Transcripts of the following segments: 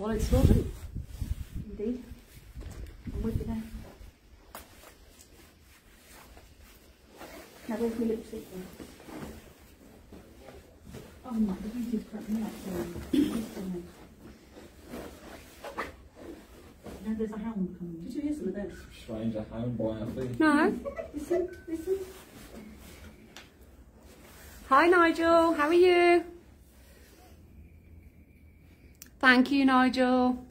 while it's sorted. Indeed. I'm with you now. Now where's my lipstick then? Oh my, the beauty's crap me up. sorry. Now there's a hound coming. Did you hear some of those? Stranger hound boy, our feet. No. Listen, listen. Hi Nigel, how are you? Thank you, Nigel.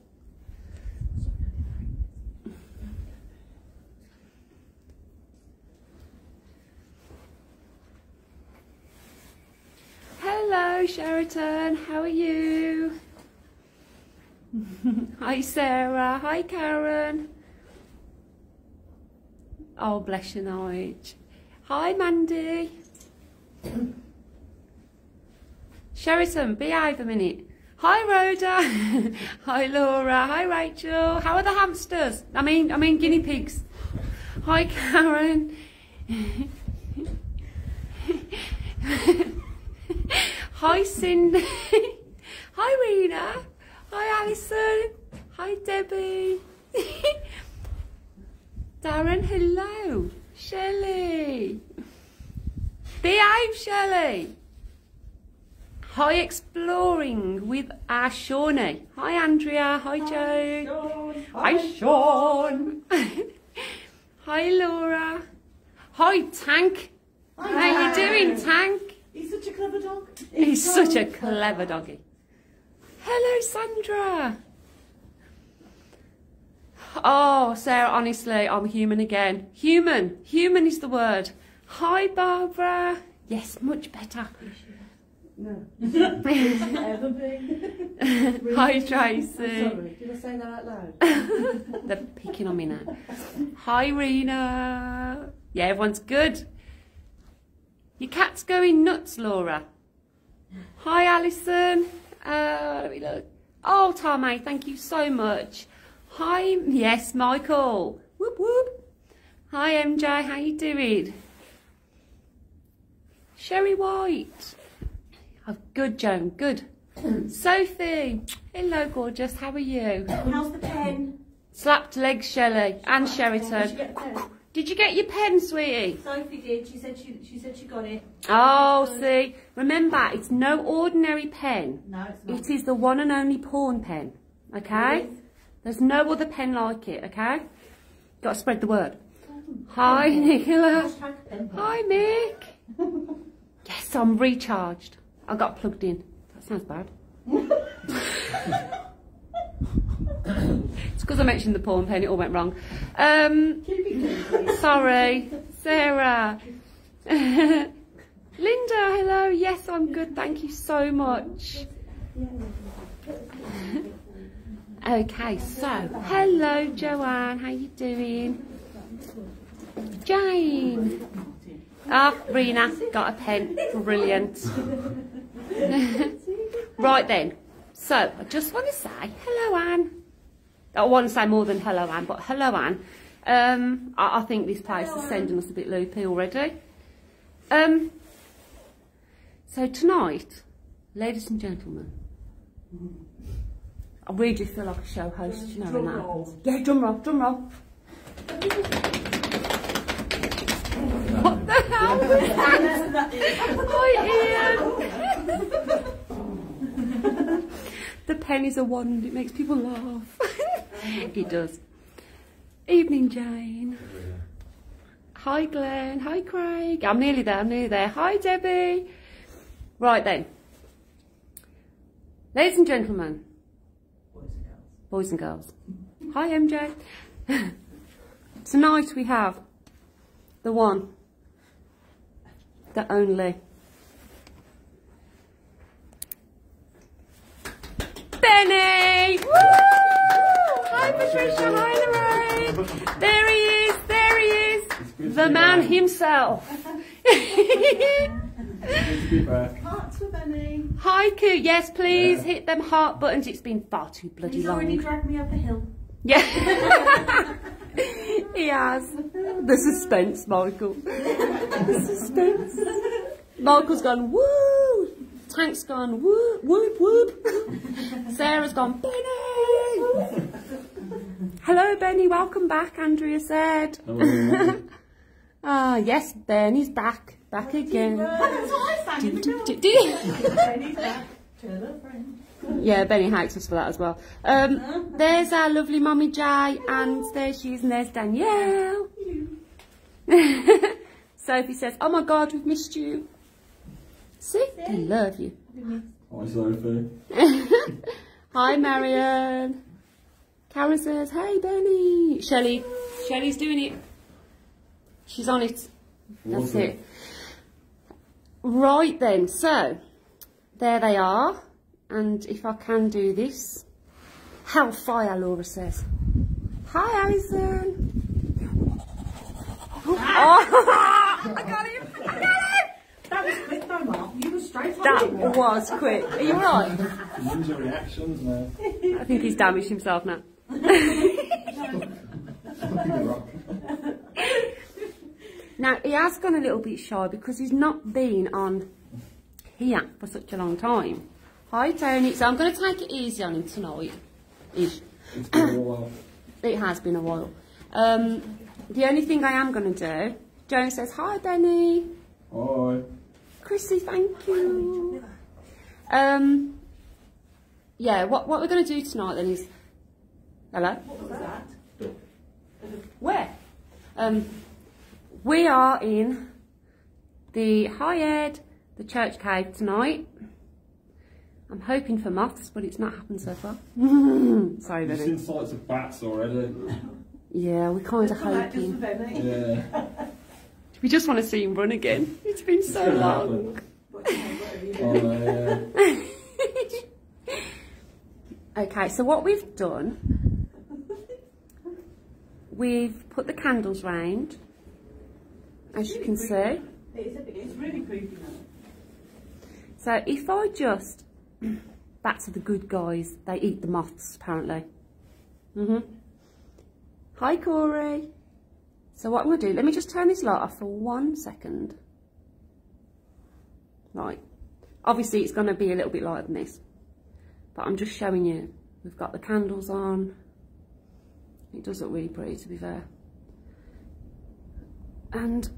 Hello, Sheraton. How are you? Hi, Sarah. Hi, Karen. Oh, bless you, Nige. Hi, Mandy. Sheraton, behave a minute. Hi, Rhoda. Hi, Laura. Hi, Rachel. How are the hamsters? I mean, I mean guinea pigs. Hi, Karen. Hi, Cindy. Hi, Rena. Hi, Alison. Hi, Debbie. Darren, hello. Shelley. Behave, Shelley. Hi, exploring with our Shawnee. Hi, Andrea. Hi, Joe. Hi, Sean. Hi, Laura. Hi, Tank. How are you doing, Tank? He's such a clever dog. He's such a clever doggy. Hello, Sandra. Oh, Sarah, honestly, I'm human again. Human. Human is the word. Hi, Barbara. Yes, much better. No. Hi, Tracy. Sorry, did I say that out loud? They're picking on me now. Hi, Rena. Yeah, everyone's good. Your cat's going nuts, Laura. Hi, Alison. Uh, let me look. Oh, Tommy, thank you so much. Hi, yes, Michael. Whoop whoop. Hi, MJ. How you doing? Sherry White. Oh, good, Joan. Good. Sophie. Hello, gorgeous. How are you? How's the pen? Slapped legs, Shelley and you Sheraton. get the pen? Did you get your pen, sweetie? Sophie did. She said she, she said she got it. Oh, see. Remember, it's no ordinary pen. No, it's not. It is the one and only pawn pen. Okay? There's no other pen like it, okay? Got to spread the word. Mm. Hi, Nicola. Hashtag pen pen. Hi, Mick. Yes, I'm recharged. I got plugged in. That sounds bad. it's because I mentioned the pawn pen, it all went wrong. Um, Keep it clean, please. sorry, Sarah. Linda, hello. Yes, I'm good. Thank you so much. Okay, so hello, Joanne. How you doing? Jane. Ah, Rena got a pen. Brilliant. right then. So I just want to say hello, Anne. I want to say more than hello, Anne, but hello, Anne. Um, I, I think this place is sending us a bit loopy already. Um, so tonight, ladies and gentlemen, I really do feel like a show host, you know, when that roll. happens. Yeah, drum roll, drum roll. What the hell was that? Hi, Ian. the pen is a wand, it makes people laugh. it does. Evening, Jane. Hi, Glenn. Hi, Craig. I'm nearly there, I'm nearly there. Hi, Debbie. Right then. Ladies and gentlemen, boys and girls. Boys and girls. Hi, MJ. Tonight we have the one, the only. Benny! Woo! Hi, Patricia. Hi, Lorraine. There he is. There he is. The man himself. Hearts for Benny. Hi, Coo. Yes, please hit them heart buttons. It's been far too bloody He's already long. dragged me up a hill. Yeah. he has. The suspense, Michael. The suspense. Michael's gone, woo! Tank's gone, whoop, whoop, whoop. Sarah's gone, Benny! Hello, Benny. Welcome back, Andrea said. Hello. Ah, yes, Benny's back. Back again. That's what I sang in the Do- middle. do- do you- Benny's back. Tell a friend. Yeah, Benny hates us for that as well. Um, there's our lovely Mummy Jay, and there she is, and there's Danielle. Sophie says, Oh my god, we've missed you. See? They love you. Hi, Sophie. Hi, Marion. Karen says, Hey, Benny. Shelley. Shelley's doing it. She's on it. That's Awesome. it. Right then, so there they are. And if I can do this, hellfire, Laura says. Hi, Alison. Oh, I got him. I got him. That was quick. You were straight on That it. was quick. Are you alright? Use your reactions now. I think he's damaged himself now. Now, he has gone a little bit shy because he's not been on here for such a long time. Hi, Tony. So I'm going to take it easy on him tonight. Ish. It's been a while. It has been a while. Um, the only thing I am going to do, Joan says, Hi, Benny. Hi. Chrissy, thank you. Um, yeah, what, what we're going to do tonight then is... Hello? What was that? Where? Um, we are in the High Ed, the church cave tonight. I'm hoping for moths, but it's not happened so far. Sorry, You've seen sights of bats already. Yeah, we're kind of Come just for hoping. Yeah. We just want to see him run again. It's been so long. happen. But, you you do. Oh, yeah. Okay, so what we've done, we've put the candles round, as you can see. It is a bit, it's really creepy now. So if I just, back to the good guys, they eat the moths apparently. Mhm. Hi Corey. So what I'm gonna do, let me just turn this light off for one second. Right. Obviously it's gonna be a little bit lighter than this, but I'm just showing you. We've got the candles on. It does look really pretty to be fair. And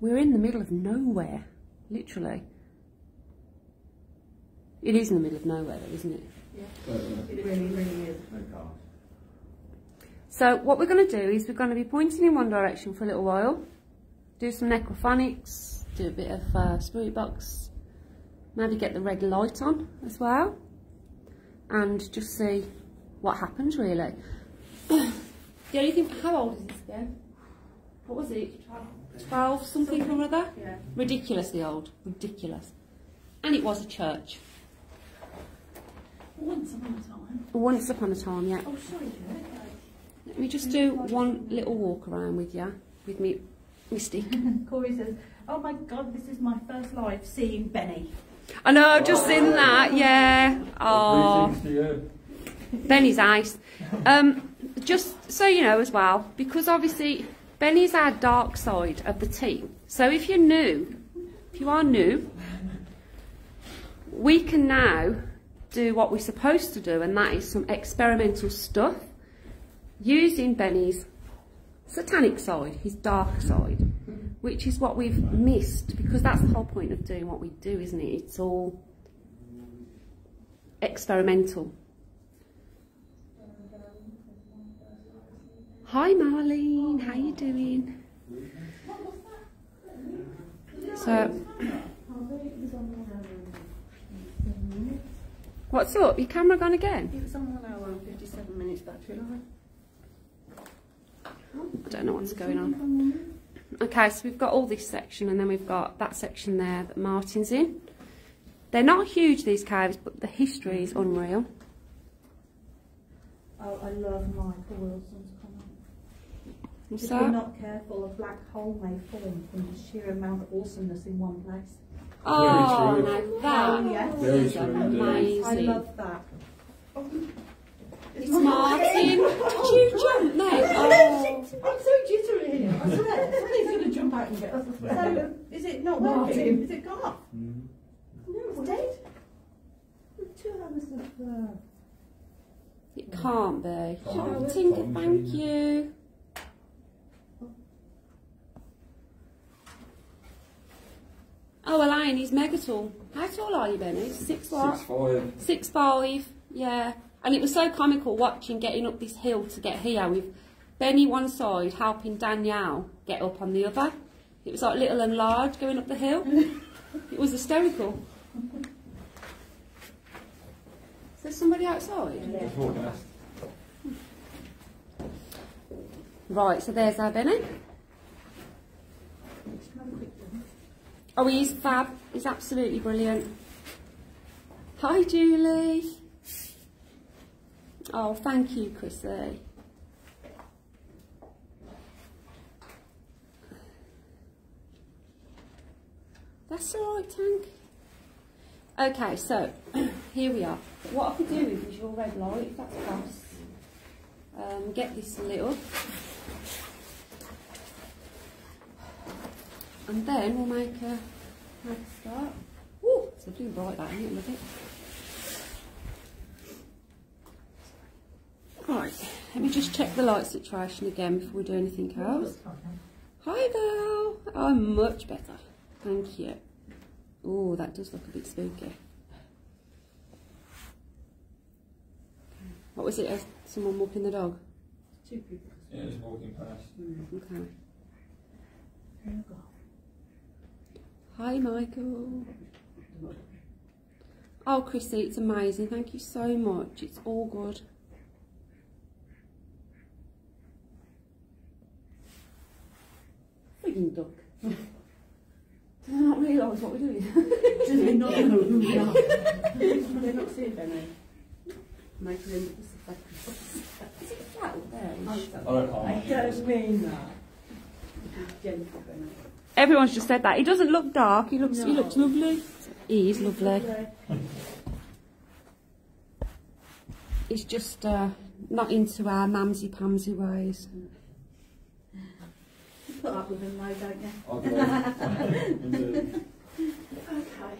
we're in the middle of nowhere, literally. It is in the middle of nowhere though, isn't it? Uh, It really, really is. So what we're going to do is we're going to be pointing in one direction for a little while, do some necrophonics, do a bit of uh, spirit box, maybe get the red light on as well, and just see what happens really. the only thing, how old is this again? What was it? 12 something or other? Yeah. Ridiculously old, ridiculous. And it was a church. Once upon a time. Once upon a time, yeah. Oh, sorry. Let me just do one little walk around with you, with me, me stick. Corey says, "Oh my God, this is my first live seeing Benny." I know, I've just seen that, yeah. Oh, Greetings to you. Benny's ice. Um, just so you know as well, because obviously Benny's our dark side of the team. So if you're new, if you are new, we can now do what we're supposed to do, and that is some experimental stuff using Benny's satanic side, his dark side, which is what we've missed because that's the whole point of doing what we do, isn't it? It's all experimental. Hi Marlene, how you doing? So, what's up? Your camera gone again? It was on one hour and fifty-seven minutes battery life. I don't know what's going on. Okay, so we've got all this section and then we've got that section there that Martin's in. They're not huge, these caves, but the history is unreal. Oh, I love Michael Wilson's comment. What's if that? you're not careful, a black hole may form from the sheer amount of awesomeness in one place. Oh, now oh, true. that yes. Is amazing. I love that. It's Martin. Did you jump there? Oh. I'm so jittery here. I swear. Somebody's going to jump out and get us. So, is it not working? Is it gone off? Mhm. No, it's dead. Two hours of. Uh, It can't be. Fine. Tinker, Fine. thank you. Oh, Elaine, he's mega tall. How tall are you, Benny? Six what? Six five. Six five, yeah. And it was so comical watching getting up this hill to get here with Benny one side helping Danielle get up on the other. It was like little and large going up the hill. it was hysterical. Is there somebody outside? Yeah. Just walk past. Right, so there's our Benny. Just have a quick one. Oh, he's fab. He's absolutely brilliant. Hi, Julie. Oh, thank you, Chrissy. That's all right, Tank. Okay, so here we are. What I could do with is your red light, if that's cross. Um, get this lit up. And then we'll make a, make a start. Ooh, it's lovely bright that, isn't it? Love it. Right, let me just check the light situation again before we do anything else. Hi Val, I'm much better. Thank you. Oh, that does look a bit spooky. What was it? uh, Someone walking the dog? Two people. Yeah, just walking past. Okay. Here we go. Hi, Michael. Oh, Chrissy, it's amazing. Thank you so much. It's all good. Frigging duck. Did I not realise what we're doing? Do they not know who we are? Do they not see Benny? Michael in the Pacific. Is it flat up there? Oh, I I don't mean that. Gentle Everyone's just said that. He doesn't look dark. He looks. He looks lovely. He is lovely. He's just uh, not into our mamsy pamsy ways. You put up with him though, don't you? I'll go. Indeed. Okay.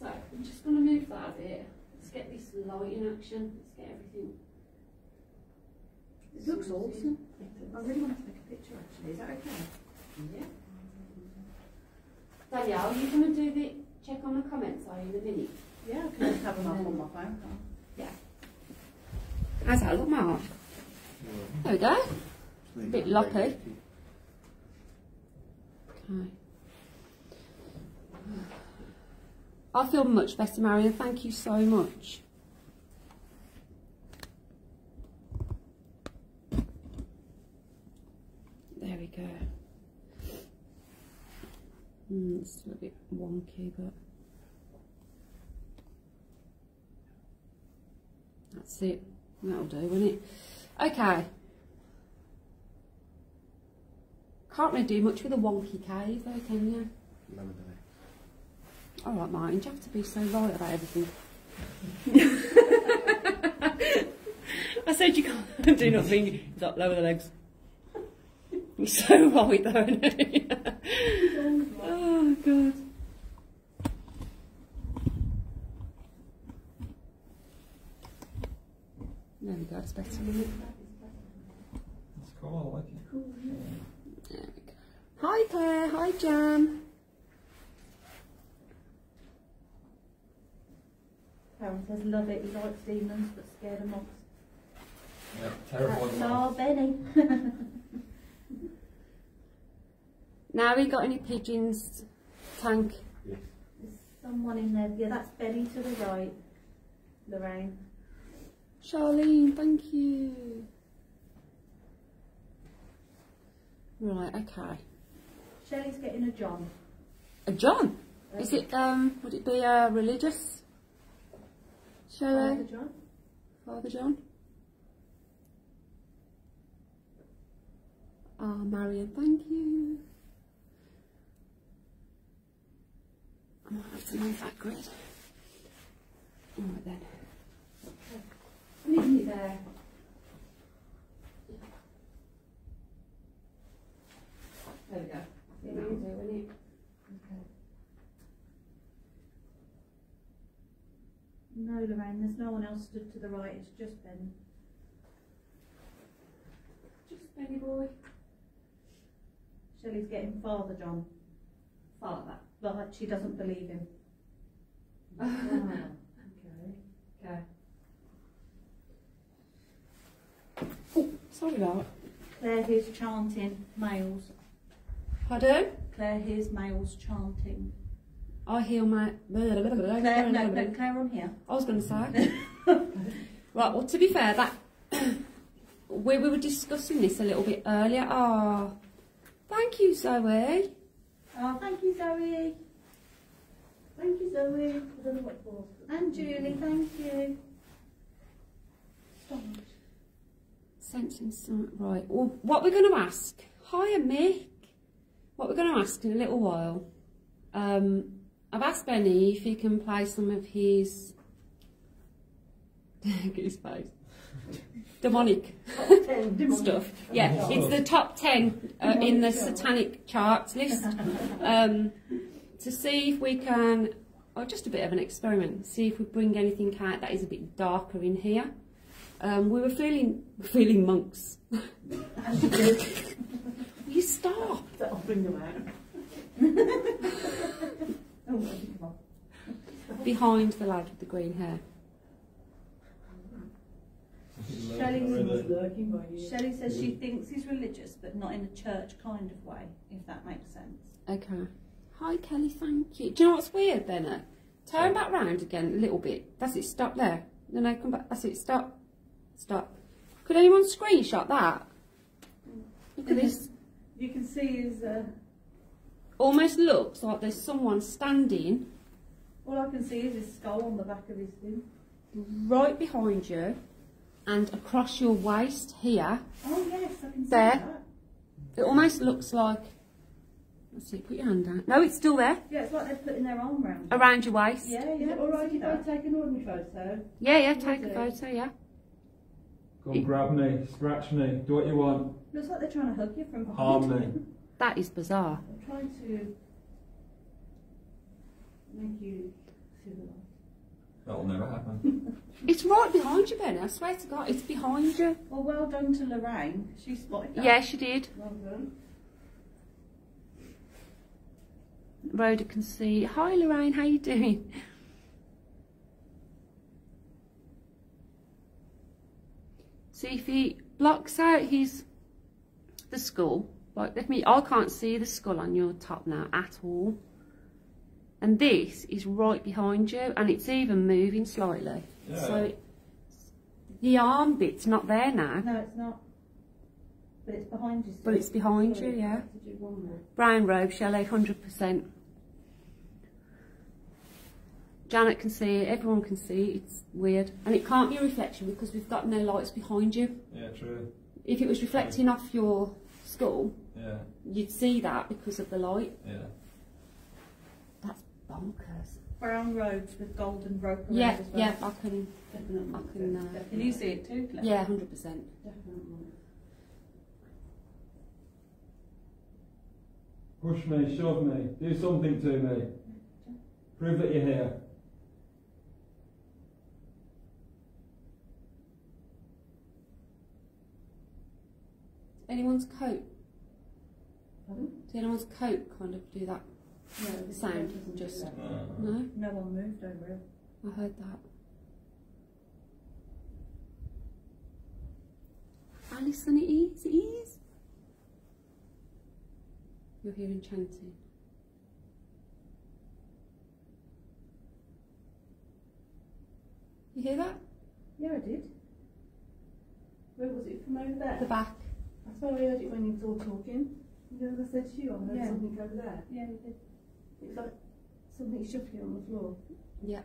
So I'm just going to move that a bit. Let's get this light in action. Let's get everything. It looks awesome. I really want to take a picture actually. Is that okay? Yeah. Danielle, are you going to do the check on the comments are you in a minute? Yeah, I can just have them up on my phone. can't How's that look, Mark? There we go. A Bit loppy. Okay. I feel much better, Marion. Thank you so much. There we go. Mm, it's a bit wonky, but that's it. That'll do, won't it? Okay. Can't really do much with a wonky cave, though, can you? All right, Martin, do you have to be so right about everything? I said you can't do nothing. He's like, lower the legs. He's so right, though, isn't he? oh, God. There we go, it's better, isn't it? That's cool, I like it. There we go. Hi, Claire. Hi, Jan. Karen says, love it. He likes demons but scared of moths. Yeah, terrified That's our. Benny. Now we got any pigeons? Tank. There's someone in there. Yeah, that's Benny to the right. Lorraine. Charlene, thank you. Right, okay. Shelley's getting a John. A John? Is it, um, would it be a religious? Shelley? Father John. Father John? Ah, Marion, thank you. I might have to move that grid. Alright then. Leave me there. There we go. See what you do, won't it? No, Lorraine. There's no one else stood to the right. It's just Ben. Just Benny boy. Shelley's getting Father John. Father. Like she doesn't believe him. Okay. Okay. Oh, sorry about. Claire hears chanting males. Pardon? Claire hears males chanting. I hear my. Claire, no, no, Claire on here. I was going to say. right, well, to be fair, that we, we were discussing this a little bit earlier. Ah, thank you, Zoe. Oh, thank you, Zoe. Thank you, Zoe. I don't know what for. And Julie, thank you. Stop. Sensing some. Right, well, what we're going to ask. Hiya, Mick. What we're going to ask in a little while. Um, I've asked Benny if he can play some of his. Get his face. Demonic. stuff. Yeah, it's the top 10 uh, in the satanic charts list. Um, to see if we can, or just a bit of an experiment, see if we bring anything out that is a bit darker in here. Um, we were feeling feeling monks. you stop. That'll bring them out. Oh. Behind the lad with the green hair. Shelley's Someone's lurking by you. Shelley says she thinks he's religious, but not in a church kind of way, if that makes sense. Okay. Hi Kelly, thank you. Do you know what's weird, Benna? Turn back round again a little bit. That's it, stop there. No, no, come back. That's it, stop. Stop. Could anyone screenshot that? Look at this. You can see is Uh, Almost looks like there's someone standing all I can see is his skull on the back of his thing. right behind you and across your waist here. Oh yes, I can see There. that. It almost looks like. Let's see, put your hand down. No, it's still there. Yeah, it's like they're putting their arm around it. Around your waist. Yeah, yeah. alright see if I take an ordinary photo? Yeah, yeah, take a photo, yeah. Come grab me, scratch me, do what you want. Looks like they're trying to hug you from behind. Harm me. That is bizarre. I'm trying to make you civilized. That'll never happen. It's right behind you, Ben. I swear to God, it's behind you. Well, well done to Lorraine. She spotted that. Yeah, she did. Well done. Rhoda can see. Hi, Lorraine. How you doing? See if he blocks out his the skull. Like, let me. I can't see the skull on your top now at all. And this is right behind you, and it's even moving slightly. Yeah. So the arm bit's not there now, No, it's not. But it's behind you. Still. but it's behind Sorry, you. Yeah. have to do one. Brown robe, Shelley, hundred percent. Janet can see it. Everyone can see it. It's weird, and it can't be a reflection because we've got no lights behind you. Yeah, true. If it was reflecting off your skull, Yeah, you'd see that because of the light. yeah. That's bonkers. brown robes with golden rope around Yeah, as well. yeah, I can. Definitely. I can, uh, Can you see it too, Claire? Yeah, hundred percent. Definitely. Push me, shove me, do something to me. Prove that you're here. Anyone's coat? Pardon? Did anyone's coat kind of do that No, sound? doesn't do Just that. No. No one moved over it. I heard that. Alison, it is, it is. You're hearing chanting. You hear that? Yeah, I did. Where was it from over there? the back. I swear I heard it when you was all talking. You know, I said to you, I heard Yeah. something over there. Yeah, you did. It was like something shuffling on the floor. Yeah.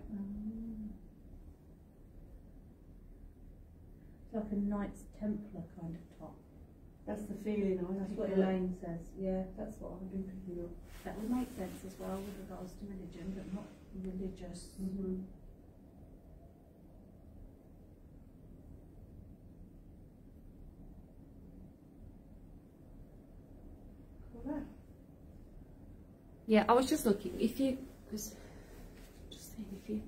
It's like a Knights Templar kind of top. That's the feeling I That's what. Elaine says. Yeah, that's what I've been picking up. That would make sense as well with regards to religion, but not religious. Mm-hmm. Yeah, I was just looking. If you, just seeing if you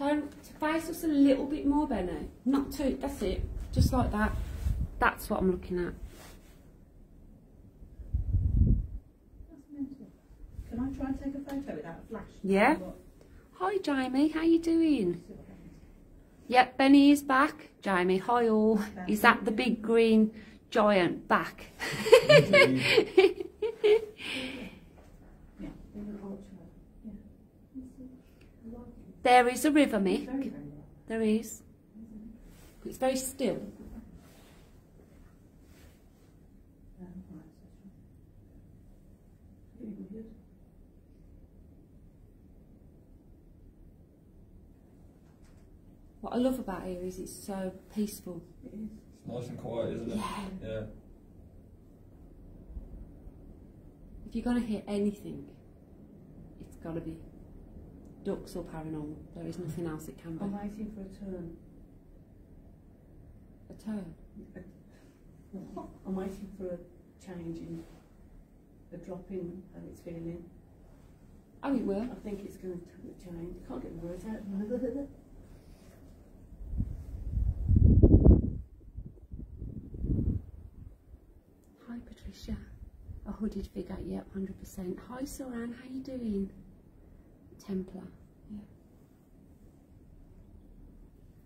Turn to face us a little bit more, Benny. Not too. That's it. Just like that. That's what I'm looking at. Can I try and take a photo without a flash? Yeah. Hi, Jamie. How you doing? see what happens. Yep, Benny is back. Jamie, hi all. Is that the big green giant back? There is a river, Mick. There is. It's very still. What I love about here is it's so peaceful. It's nice and quiet, isn't it? Yeah. Yeah. If you're going to hear anything, it's got to be ducks or paranormal. There is nothing else it can be. I'm waiting for a turn. A turn. I'm waiting for a change in a drop in how it's feeling. Oh, it will. I think it's going to change. Can't get the words out. A hooded figure, yep, 100%. Hi, Soran, how you doing? Templar, yeah.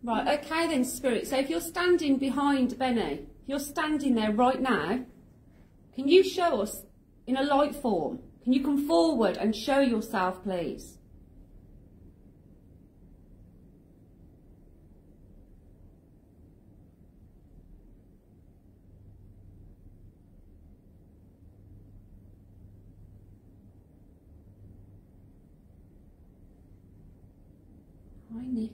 Right, okay then, Spirit. So if you're standing behind Benny, you're standing there right now, can you show us in a light form? Can you come forward and show yourself, please? Hi, Nick.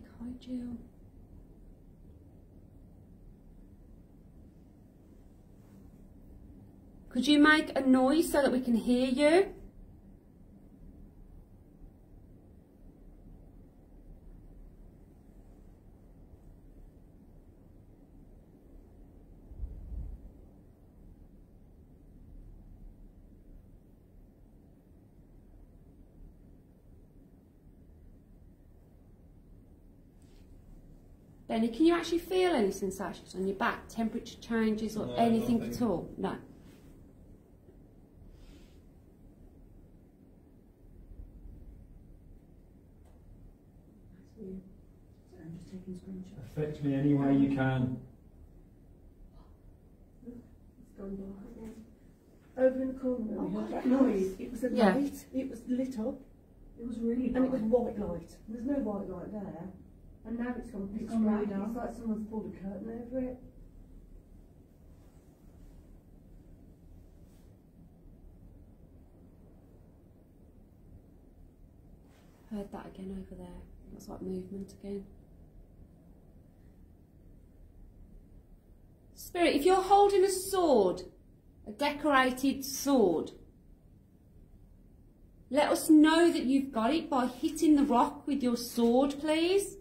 Could you make a noise so that we can hear you? Benny, can you actually feel any sensations on your back, temperature changes or No, anything nothing. at all? No. That's weird. So I'm just taking screenshots. Affect me any way you can. It's gone dark again. Over in the corner where we Oh, heard God, that noise, it was a Yeah. light, it was lit up, It was really bright. and it was white light. There's no white light there. And now it's gone pitch It's really black. It's like someone's pulled a curtain over it. Heard that again over there. That's like movement again. Spirit, if you're holding a sword, a decorated sword, let us know that you've got it by hitting the rock with your sword, please.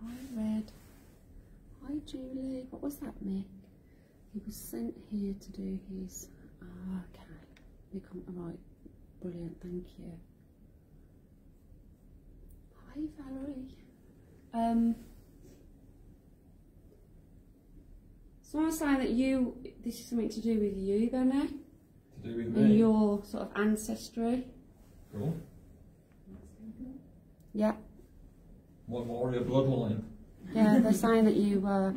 Hi, Red. Hi, Julie. What was that, Mick? He was sent here to do his. Ah, okay. Become right. Brilliant. Thank you. Hi, Valerie. Um. Someone was saying that you. This is something to do with you, Benny, To do with and me. your sort of ancestry. Cool. Yeah. My warrior bloodline. Yeah, they're saying that you uh,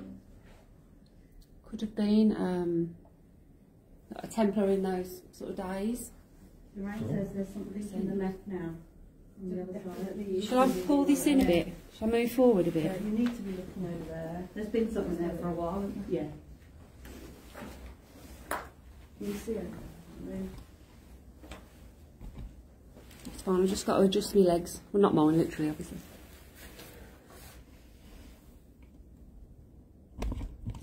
could have been um, a Templar in those sort of days. The right says there's something in the left now. On the other side. Definitely Shall I pull this in a bit? Shall I move forward a Yeah, bit? you need to be looking over there. There's been something there for a while, hasn't there? Yeah. Can you see it? It's fine, I've just got to adjust my legs. Well, not mine, literally, obviously.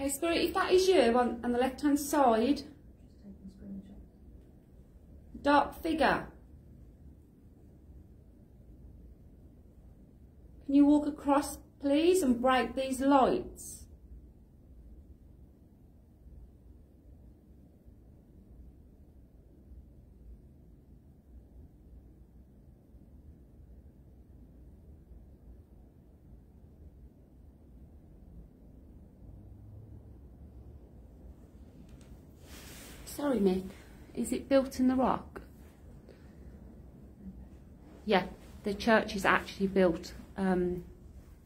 Okay, Spirit, if that is you on, on the left hand side, dark figure. Can you walk across, please, and break these lights? Sorry, Is it built in the rock? Yeah, the church is actually built. Um,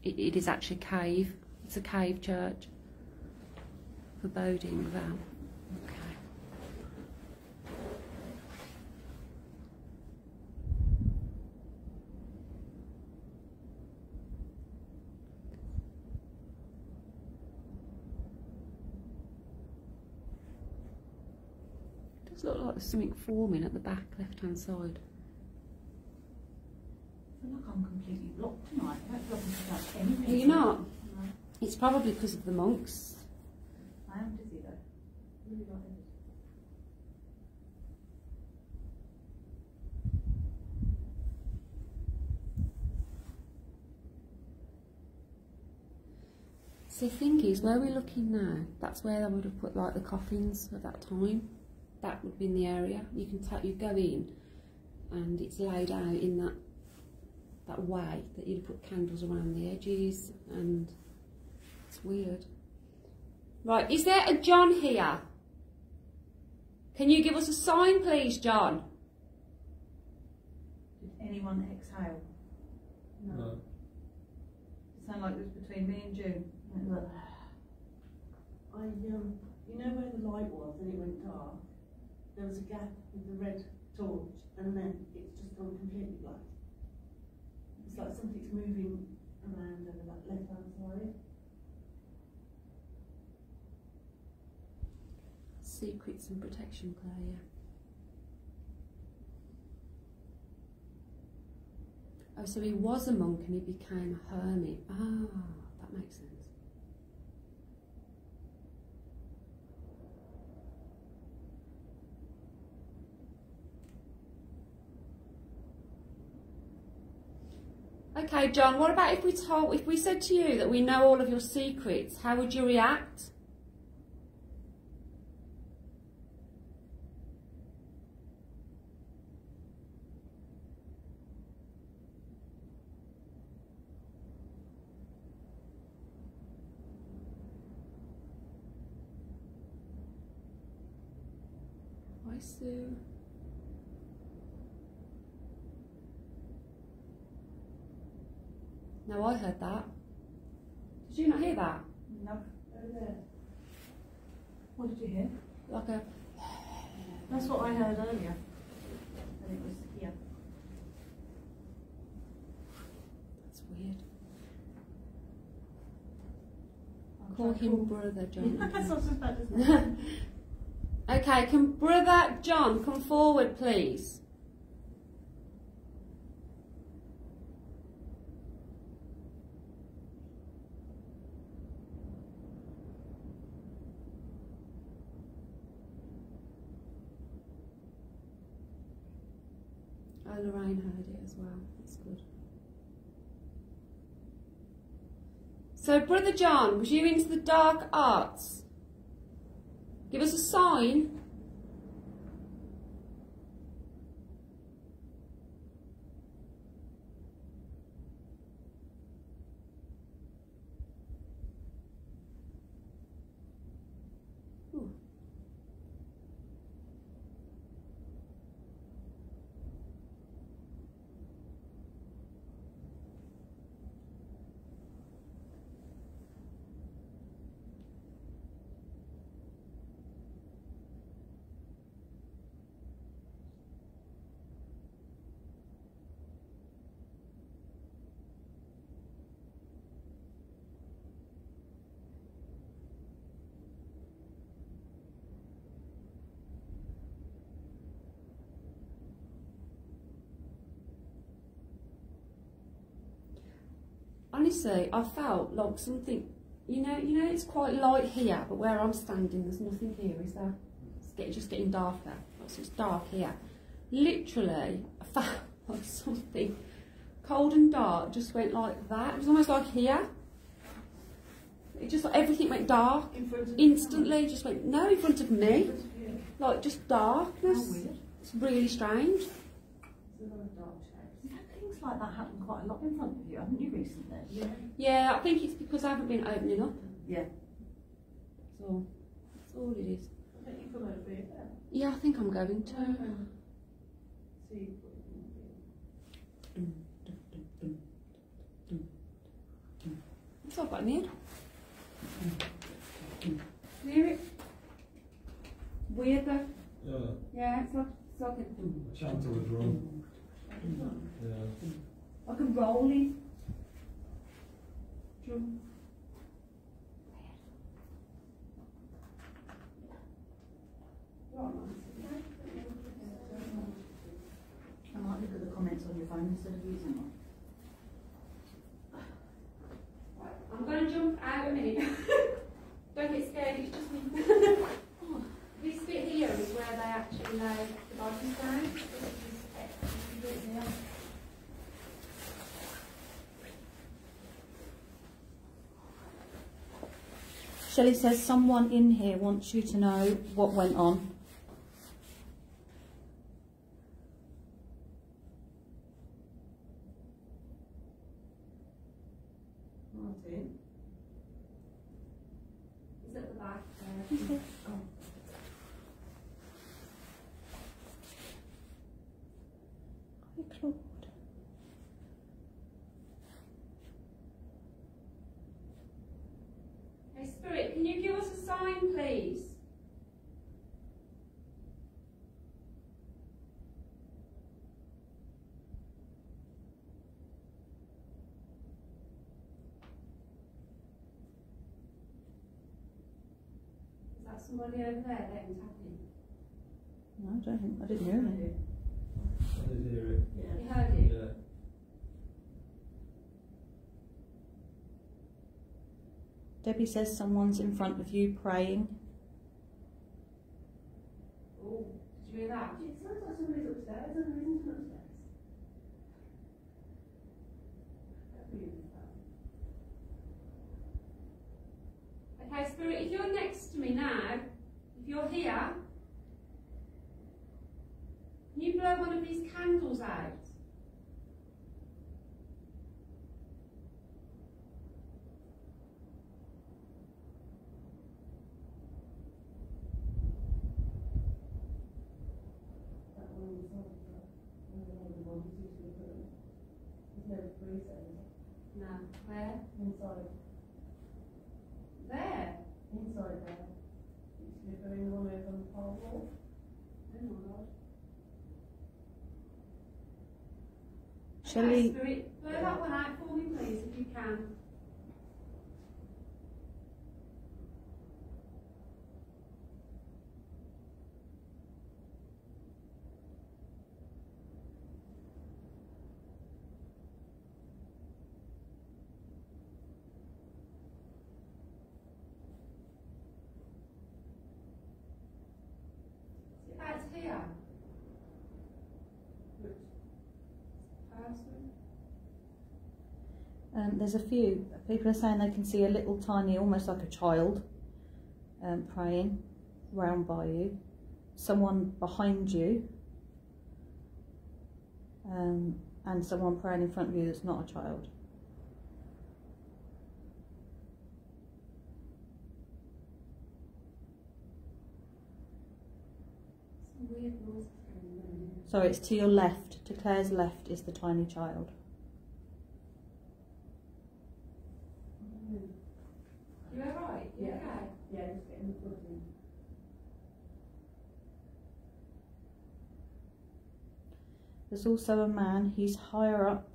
it, it is actually a cave. It's a cave church. Foreboding Val. Okay. Does look like there's something forming at the back left hand side. I feel like I'm completely blocked tonight. I don't feel like I'm anything. Are you not? No, It's probably because of the monks. I am dizzy though. Really got it. So the thing is, where we're looking now, that's where I would have put like the coffins at that time. That would be in the area. You can tell you go in, and it's laid out in that that way that you'd put candles around the edges, and it's weird. Right, is there a John here? Can you give us a sign, please, John? Did anyone exhale? No. It sounded like it was between me and June. And it was like, I, um, you know where the light was and it went dark? There was a gap with the red torch and then it's just gone completely black. It's like something's moving around over that left hand side. Secrets and protection, Claire. yeah. Oh, so he was a monk and he became a hermit. Ah, that makes sense. Okay, John, what about if we told if we said to you that we know all of your secrets, how would you react? Hi, Sue. No, I heard that. Did you not hear that? no. What did you hear? Like a. That's what I heard earlier. And it was here. That's weird. Call him call- brother John. That's what I was about to say. okay, can brother John come forward, please? Lorraine heard it as well. That's good. So, Brother John, was you into the dark arts? Give us a sign. Ooh. Honestly, I felt like something. You know, you know, it's quite light here, but where I'm standing, there's nothing here, is there? It's getting, just getting darker. So it's dark here. Literally, I felt like something cold and dark just went like that. It was almost like here. It just like everything went dark In front of instantly. Just went no in front of me, like just darkness. It's really strange. It's a lot of dark shapes. You've had things like that happen quite a lot in front of you, haven't you, recently? Yeah. Yeah, I think it's because I haven't been opening up. Yeah. So that's all it is. I think you come over here. then. Yeah, I think I'm going to. And See what you can do. What's up in here? Hear it? Weird though. Yeah, Yeah, it's like it's like a, chant of a drum. Yeah. like a rolling drum. I might look at the comments on your phone instead of using one. I'm going to jump out a minute. Don't get scared, it's just me. this bit here is where they actually lay the bodies down. Shelley says someone in here wants you to know what went on. Martin. It's at the back there. Hey, Spirit, can you give us a sign, please? Is that somebody over there getting tapping? No, I don't think I didn't hear anything. I did hear it. Yeah. You heard it? Yeah. Debbie says someone's in front of you praying. Oh, did you hear that? It sounds like somebody's upstairs and there isn't upstairs. That'd be fun. Okay, Spirit, if you're next to me now, if you're here, you blow one of these candles out? That one was on, but one of the ones usually put them. There's no freezer No. Where? inside, There. inside there. Usually putting one over on the far wall. Oh my God. Shelley, Okay, Spirit, blow that one out for me, please, if you can. Is it out here? Which Person? um, there's a few people are saying they can see a little tiny, almost like a child, um, praying round by you. Someone behind you, um, and someone praying in front of you that's not a child. Some weird noises going on. So it's to your left, to Claire's left is the tiny child. You alright? You Yeah. Yeah, just getting the blood in. There's also a man, he's higher up,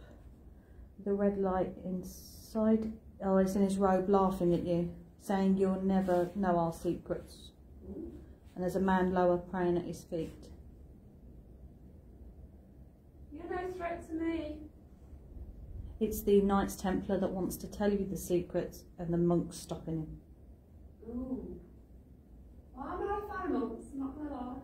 the red light inside. Oh, he's in his robe laughing at you, saying you'll never know our secrets. And there's a man lower praying at his feet. You're no threat to me. It's the Knights Templar that wants to tell you the secrets, and the monk's stopping him. Ooh. Well, I'm not a fan of monks, not gonna lie.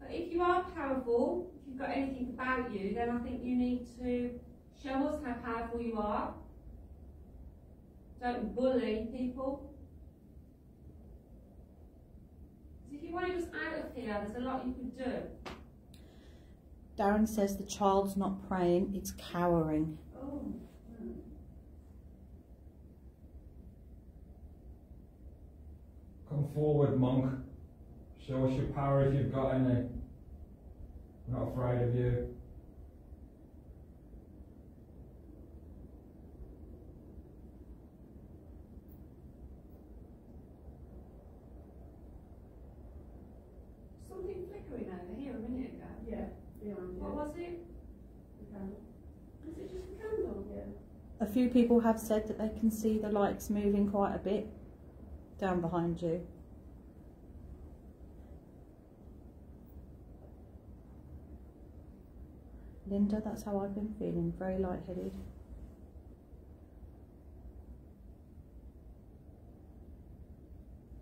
But if you are powerful, if you've got anything about you, then I think you need to show us how powerful you are. Don't bully people. if you wanted us out of here, there's a lot you could do. Darren says the child's not praying, it's cowering. Oh. mm. Come forward, monk. Show us your power if you've got any. We're not afraid of you. Something flickering over here a minute ago. Yeah, behind you. What was it? The candle. Was it just a candle? Yeah. A few people have said that they can see the lights moving quite a bit down behind you. Linda, that's how I've been feeling, very lightheaded.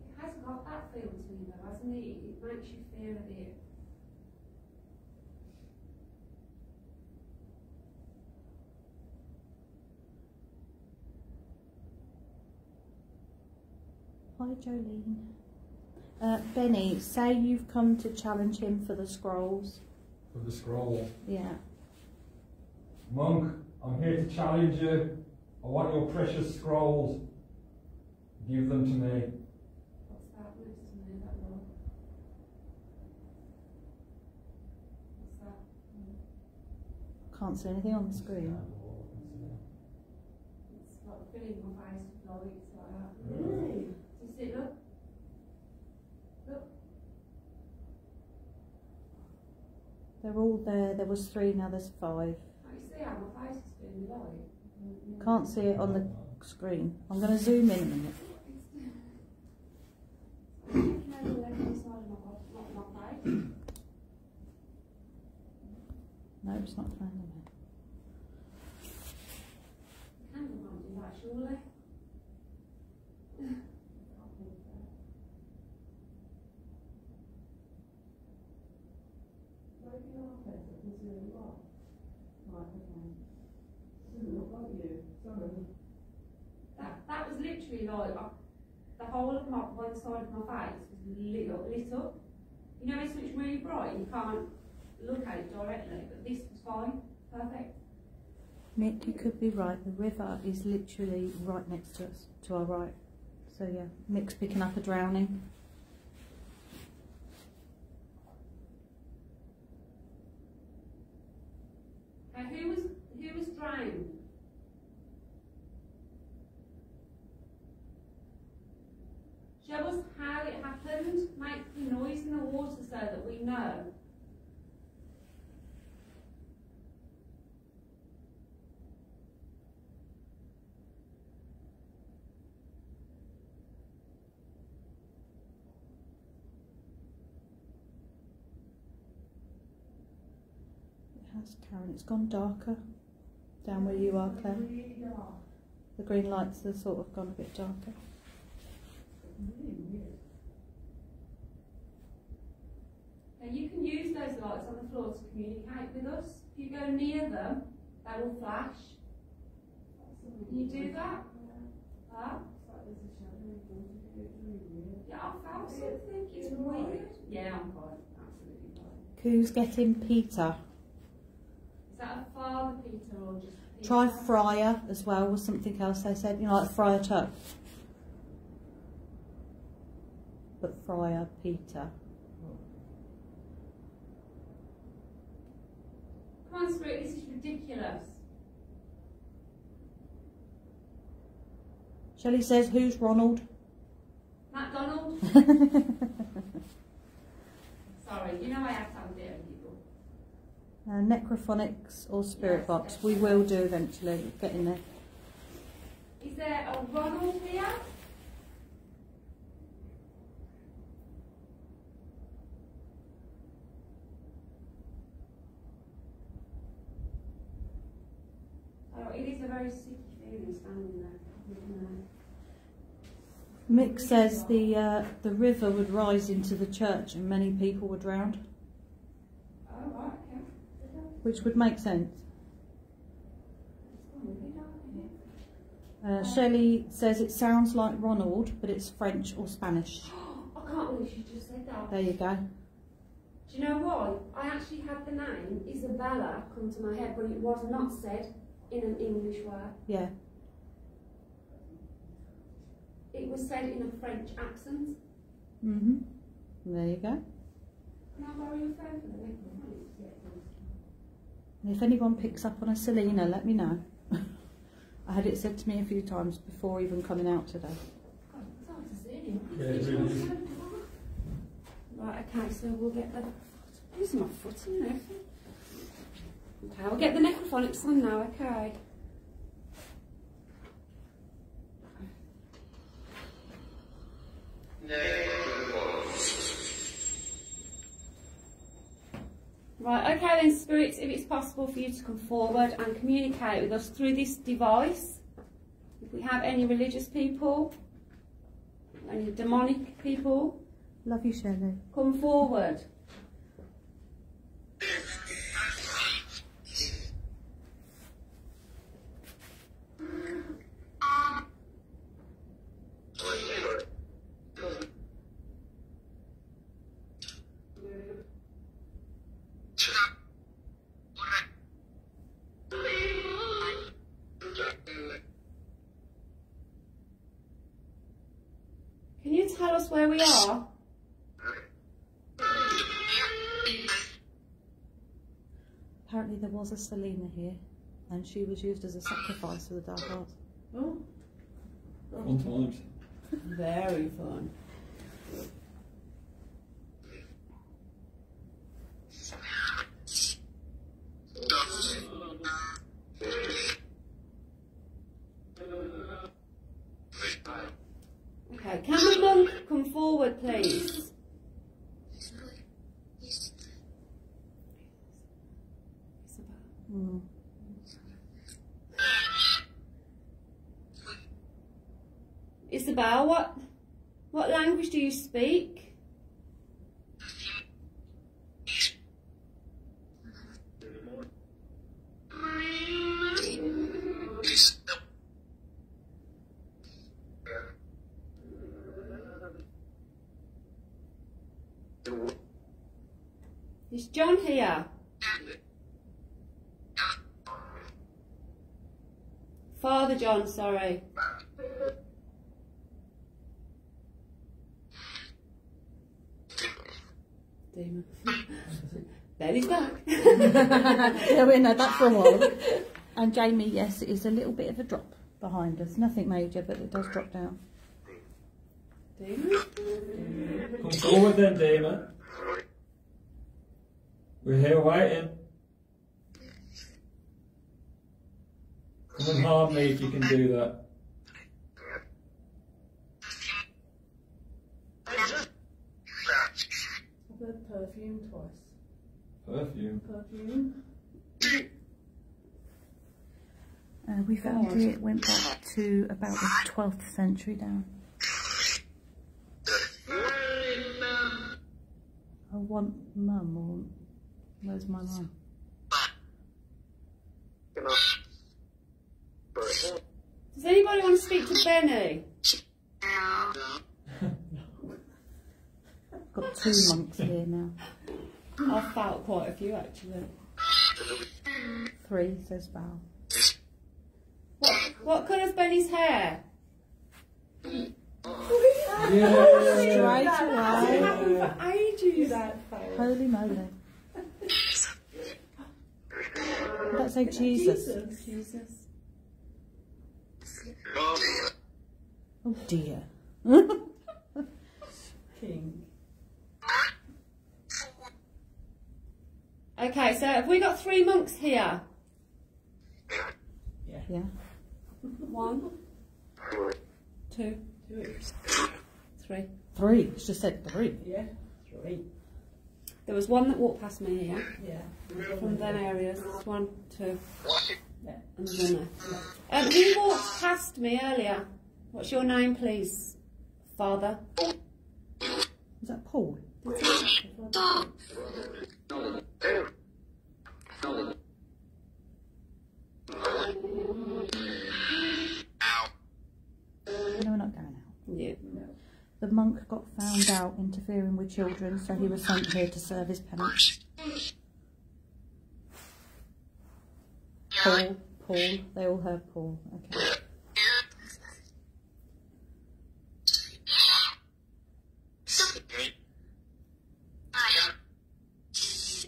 It has got that feel to me though, hasn't it? It makes you feel a bit. Hi, Jolene. Uh, Benny, say you've come to challenge him for the scrolls. For the scroll. Yeah. Monk, I'm here to challenge you. I want your precious scrolls. Give them to me. What's that next to me? That door. What's that? Can't see anything on the screen. It's like filling my face with lights like that. Really? Do you see it? Look. They're all there. There was three, now there's five. Can you see how my face is doing the light? Can't see it on the screen. I'm going to zoom in a minute. no, It's over the left-hand side of my body, not my face. No, it's not found in The candle won't do that, surely. Maybe your face, I can see where you are. Right, okay. Doesn't look like you. Sorry. That uh, the whole of my one side of my face was lit up, lit up. You know, it's it's really bright. You can't look at it directly, but this was fine, perfect. Nick, you could be right. The river is literally right next to us, to our right. So yeah, Mick's picking up a drowning. Now, who was who was drowned? Show us how it happened. Make the noise in the water so that we know. It has, Karen. It's gone darker down where you are, Claire. Really dark. The green lights have sort of gone a bit darker. Really weird. Now you can use those lights on the floor to communicate with us. If you go near them, they will flash. Can you do that? Huh? It's like there's a shadow in front of you. It's really weird. Yeah, I felt something. It's You're weird. Yeah, I'm fine. Absolutely fine. Who's getting Peter? Is that a father Peter or just Peter? Try Friar as well, was something else they said. You know, like Friar Tuck. But Friar Peter. Come on, Spirit, this is ridiculous. Shelley says, who's Ronald? McDonald? Sorry, you know I have to a of people. Uh, necrophonics or spirit Yes, box. We will do eventually. Get in there. Is there a Ronald here? It is a very sick feeling standing there. isn't Mick says the uh, the river would rise into the church and many people would drown. Oh, right, okay. which would make sense. It's gone really dark here. Uh, Shelley says it sounds like Ronald, but it's French or Spanish. I can't believe she just said that. There you go. Do you know why? I actually had the name Isabella come to my head, but it was not said in an English word. Yeah. It was said in a French accent. Mm-hmm. There you go. Can I borrow your phone for the microphone? And if anyone picks up on a Selena, let me know. I had it said to me a few times before even coming out today. God, it's hard to see. Yeah, it really is. Right, okay, so we'll get the. Losing my foot and everything. Okay, we'll get the necrophonics on now, okay. Right, okay then, spirits, if it's possible for you to come forward and communicate with us through this device. If we have any religious people, any demonic people, Love you, Shelley. come forward. Can you tell us where we are? Apparently there was a Selena here, and she was used as a sacrifice for the dark arts. Oh, Fun times. very fun. Okay, can the monk come forward, please? Mm. Isabel, what what language do you speak? Is John here? Father John, sorry. Demon. there he's back. yeah, we know that for a while. And Jamie, yes, it is a little bit of a drop behind us. Nothing major, but it does drop down. Demon? Come forward then, Damon. We're here waiting. Come and harm me if you can do that. I've had perfume twice. Perfume. Perfume. Uh, we found God. it went back to about the 12th century down. I want mum, or where's my mum? Anybody want to speak to Benny? I've Got two monks here now. I've felt quite a few actually. Three, says Val. What, what colour's Benny's hair? Straight Yeah. away. For ages. Holy moly. Let's say Jesus. Jesus. Oh dear. King. Okay, so have we got three monks here? yeah. One, two, Two. three. Three. It's just said three. Yeah. Three. There was one that walked past me here Yeah. from them areas. One, two. Uh, Um, who walked past me earlier? What's your name, please, Father? Is that Paul? No, we're not going out. Yeah. The monk got found out interfering with children, so he was sent here to serve his penance. Paul, Paul, they all heard Paul. Okay.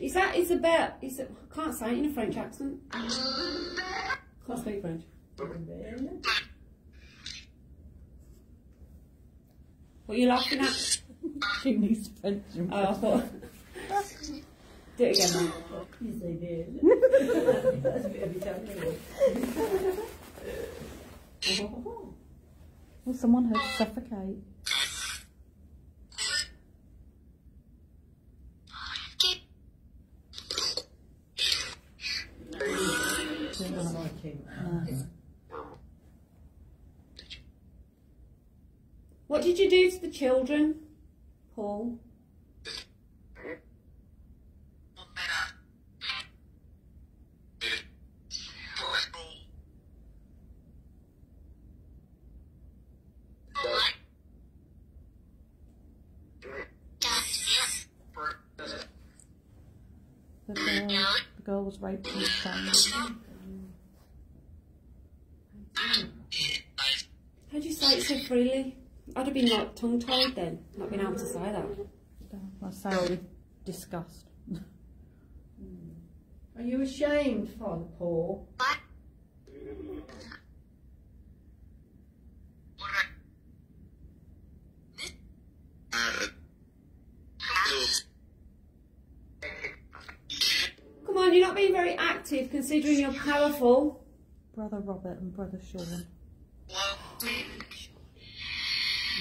Is that Isabel? Is it, I can't say it in a French accent. Can't speak French. What are you laughing at? She needs French. Oh, I thought. Do it again, then. Isabelle. That's a bit of Italian. Well, someone heard suffocate. Doesn't like him. No. What did you do to the children, Paul? The girl, the girl was raped and stoned. How'd you say it so freely? I'd have been like tongue tied then, not being able to say that. I say it with disgust. Are you ashamed, Father Paul? Come on, you're not being very active considering you're powerful. Brother Robert and brother Sean.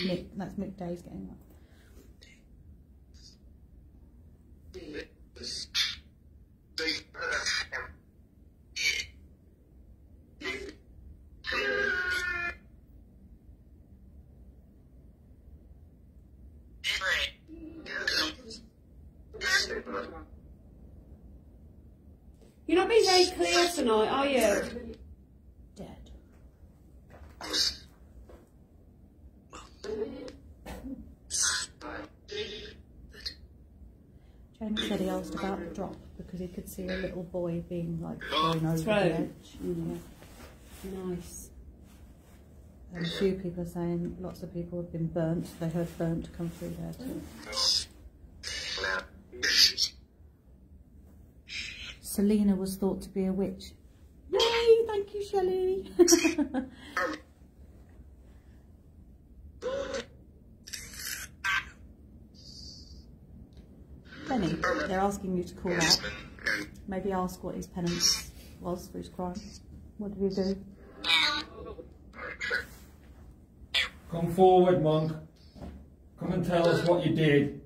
Mick, that's Mick Day's getting up. You're not being very clear tonight, are you? Dead. James said he asked about the drop because he could see a little boy being like oh, thrown over the edge. Yeah. Nice. And a few people are saying lots of people have been burnt. They heard burnt come through there too. Selena was thought to be a witch. Yay! Thank you, Shelley. Benny, they're asking you to call out. Maybe ask what his penance was for his crime. What did he do? Come forward, monk. Come and tell us what you did.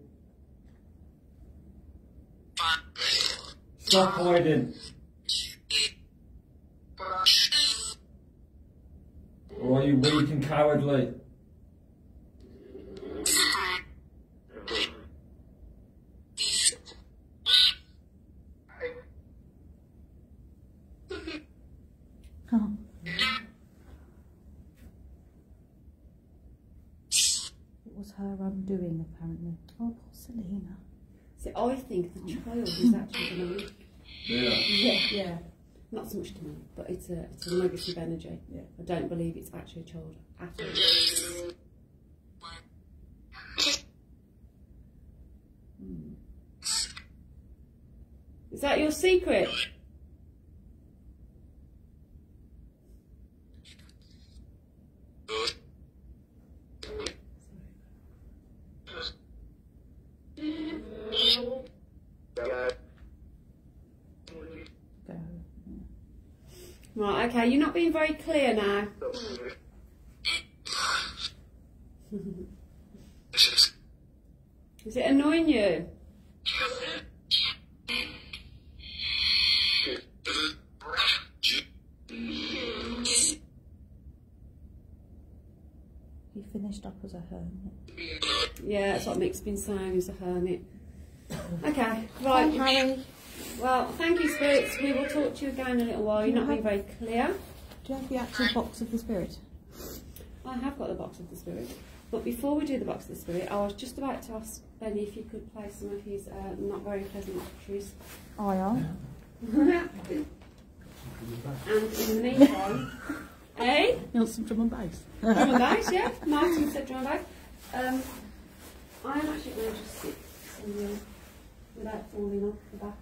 Stop hiding. Or are you weak and cowardly? Oh. It was her undoing, apparently. Oh, poor Selena. See, I think the child is actually demonic. Yeah. Yeah, yeah. Not so much demonic, but it's a it's a negative energy. Yeah. I don't believe it's actually a child at all. Hmm. Is that your secret? very clear now. Is it annoying you? You finished up as a hermit. Yeah, that's what Mick's been saying, He's a hermit. okay, right. Harry. Well, thank you, Spirits. We will talk to you again in a little while. You're not being very clear. Do you have the actual box of the spirit? I have got the box of the spirit. But before we do the box of the spirit, I was just about to ask Benny if you could play some of his uh, not very pleasant batteries. I am. and in the meantime, eh? You want some drum and bass? Drum and bass, yeah. Martin said drum and bass. Um, I am actually going to just sit somewhere without falling off the back.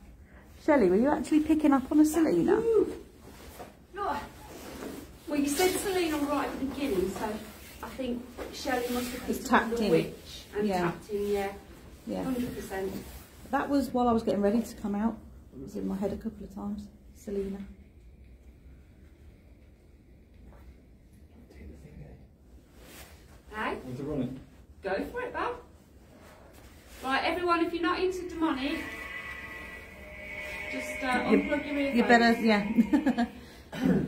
Shelley, were you actually picking up on a Selena? Ooh. No. Well, you said Selena right at the beginning, so I think Shelley must have It's picked tapped the in. witch and Yeah. tapped in, yeah, Yeah. 100%. That was while I was getting ready to come out. It was in my head a couple of times. Selena. Hey, Want to run it? go for it, Bob. Right, everyone, if you're not into demonic, just uh, You- unplug your earphones. You better, yeah.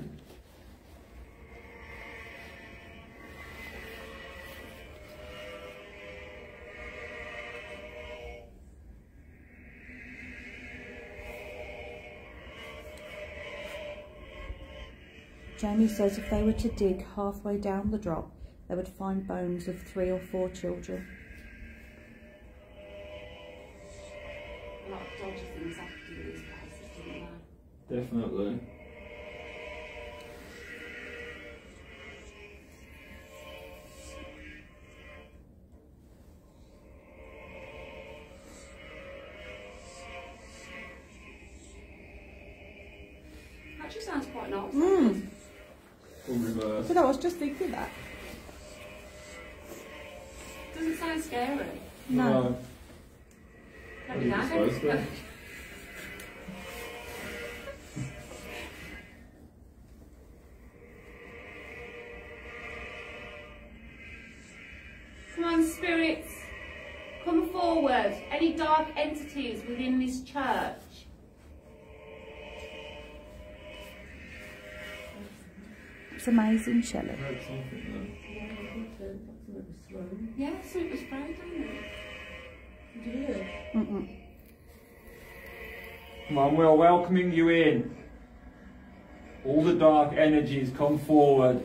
Jamie says if they were to dig halfway down the drop, they would find bones of three or four children. A lot of dodgy things have to do with these places, didn't they? Definitely. Just thinking that. Doesn't sound scary. No. Let What me are It's amazing, Shelley. I heard something Yeah, so it was Friday, didn't it? Mm-mm. Come on, we're welcoming you in. All the dark energies come forward.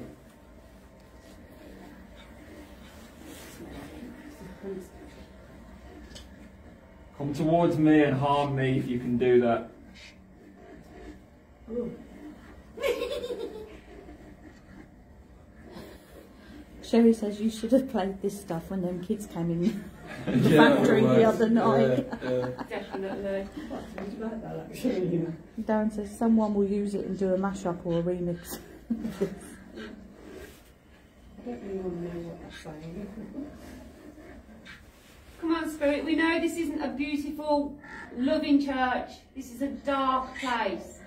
Come towards me and harm me if you can do that. Sherry says you should have played this stuff when them kids came in the Yeah, factory well, the other night. yeah, yeah. Definitely. Darren says someone will use it and do a mashup or a remix. Come on, spirit. We know this isn't a beautiful, loving church. This is a dark place.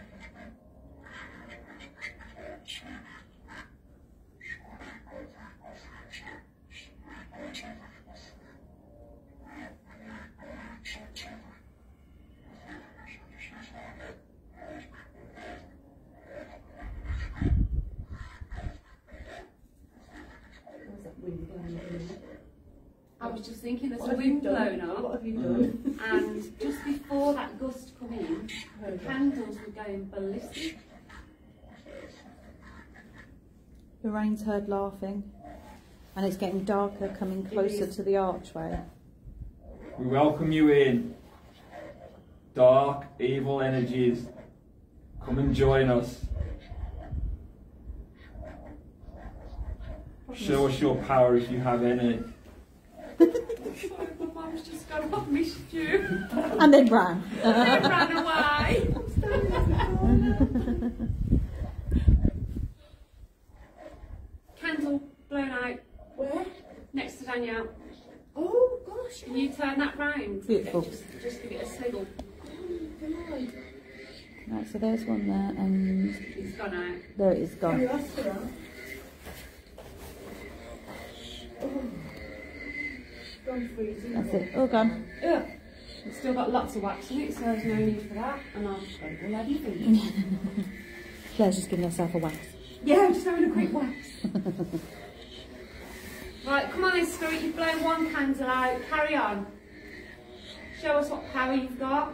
Just thinking there's a wind blown up. What have you done? And just before that gust come in, oh, the candles were going ballistic. Lorraine's heard laughing, and it's getting darker coming closer to the archway. We welcome you in. Dark, evil energies. Come and join us. Show us your power if you have any. Sorry, my mum's just gone off me stew. And then ran. They ran away. Candle blown out Where? next to Danielle. Oh gosh. Can you turn that round? Beautiful. Just, just give it a sniggle. Right, so there's one there, and It's gone out. there it is Can you gone. ask for that? Oh. Gone freezing. That's it, all gone. Yeah. It's still got lots of wax in it, so there's no need for that. And I'll go all everything. Claire's just giving herself a wax. yeah, just having a quick wax. Right, come on then, Spirit. You've blown one candle out. Carry on. Show us what power you've got.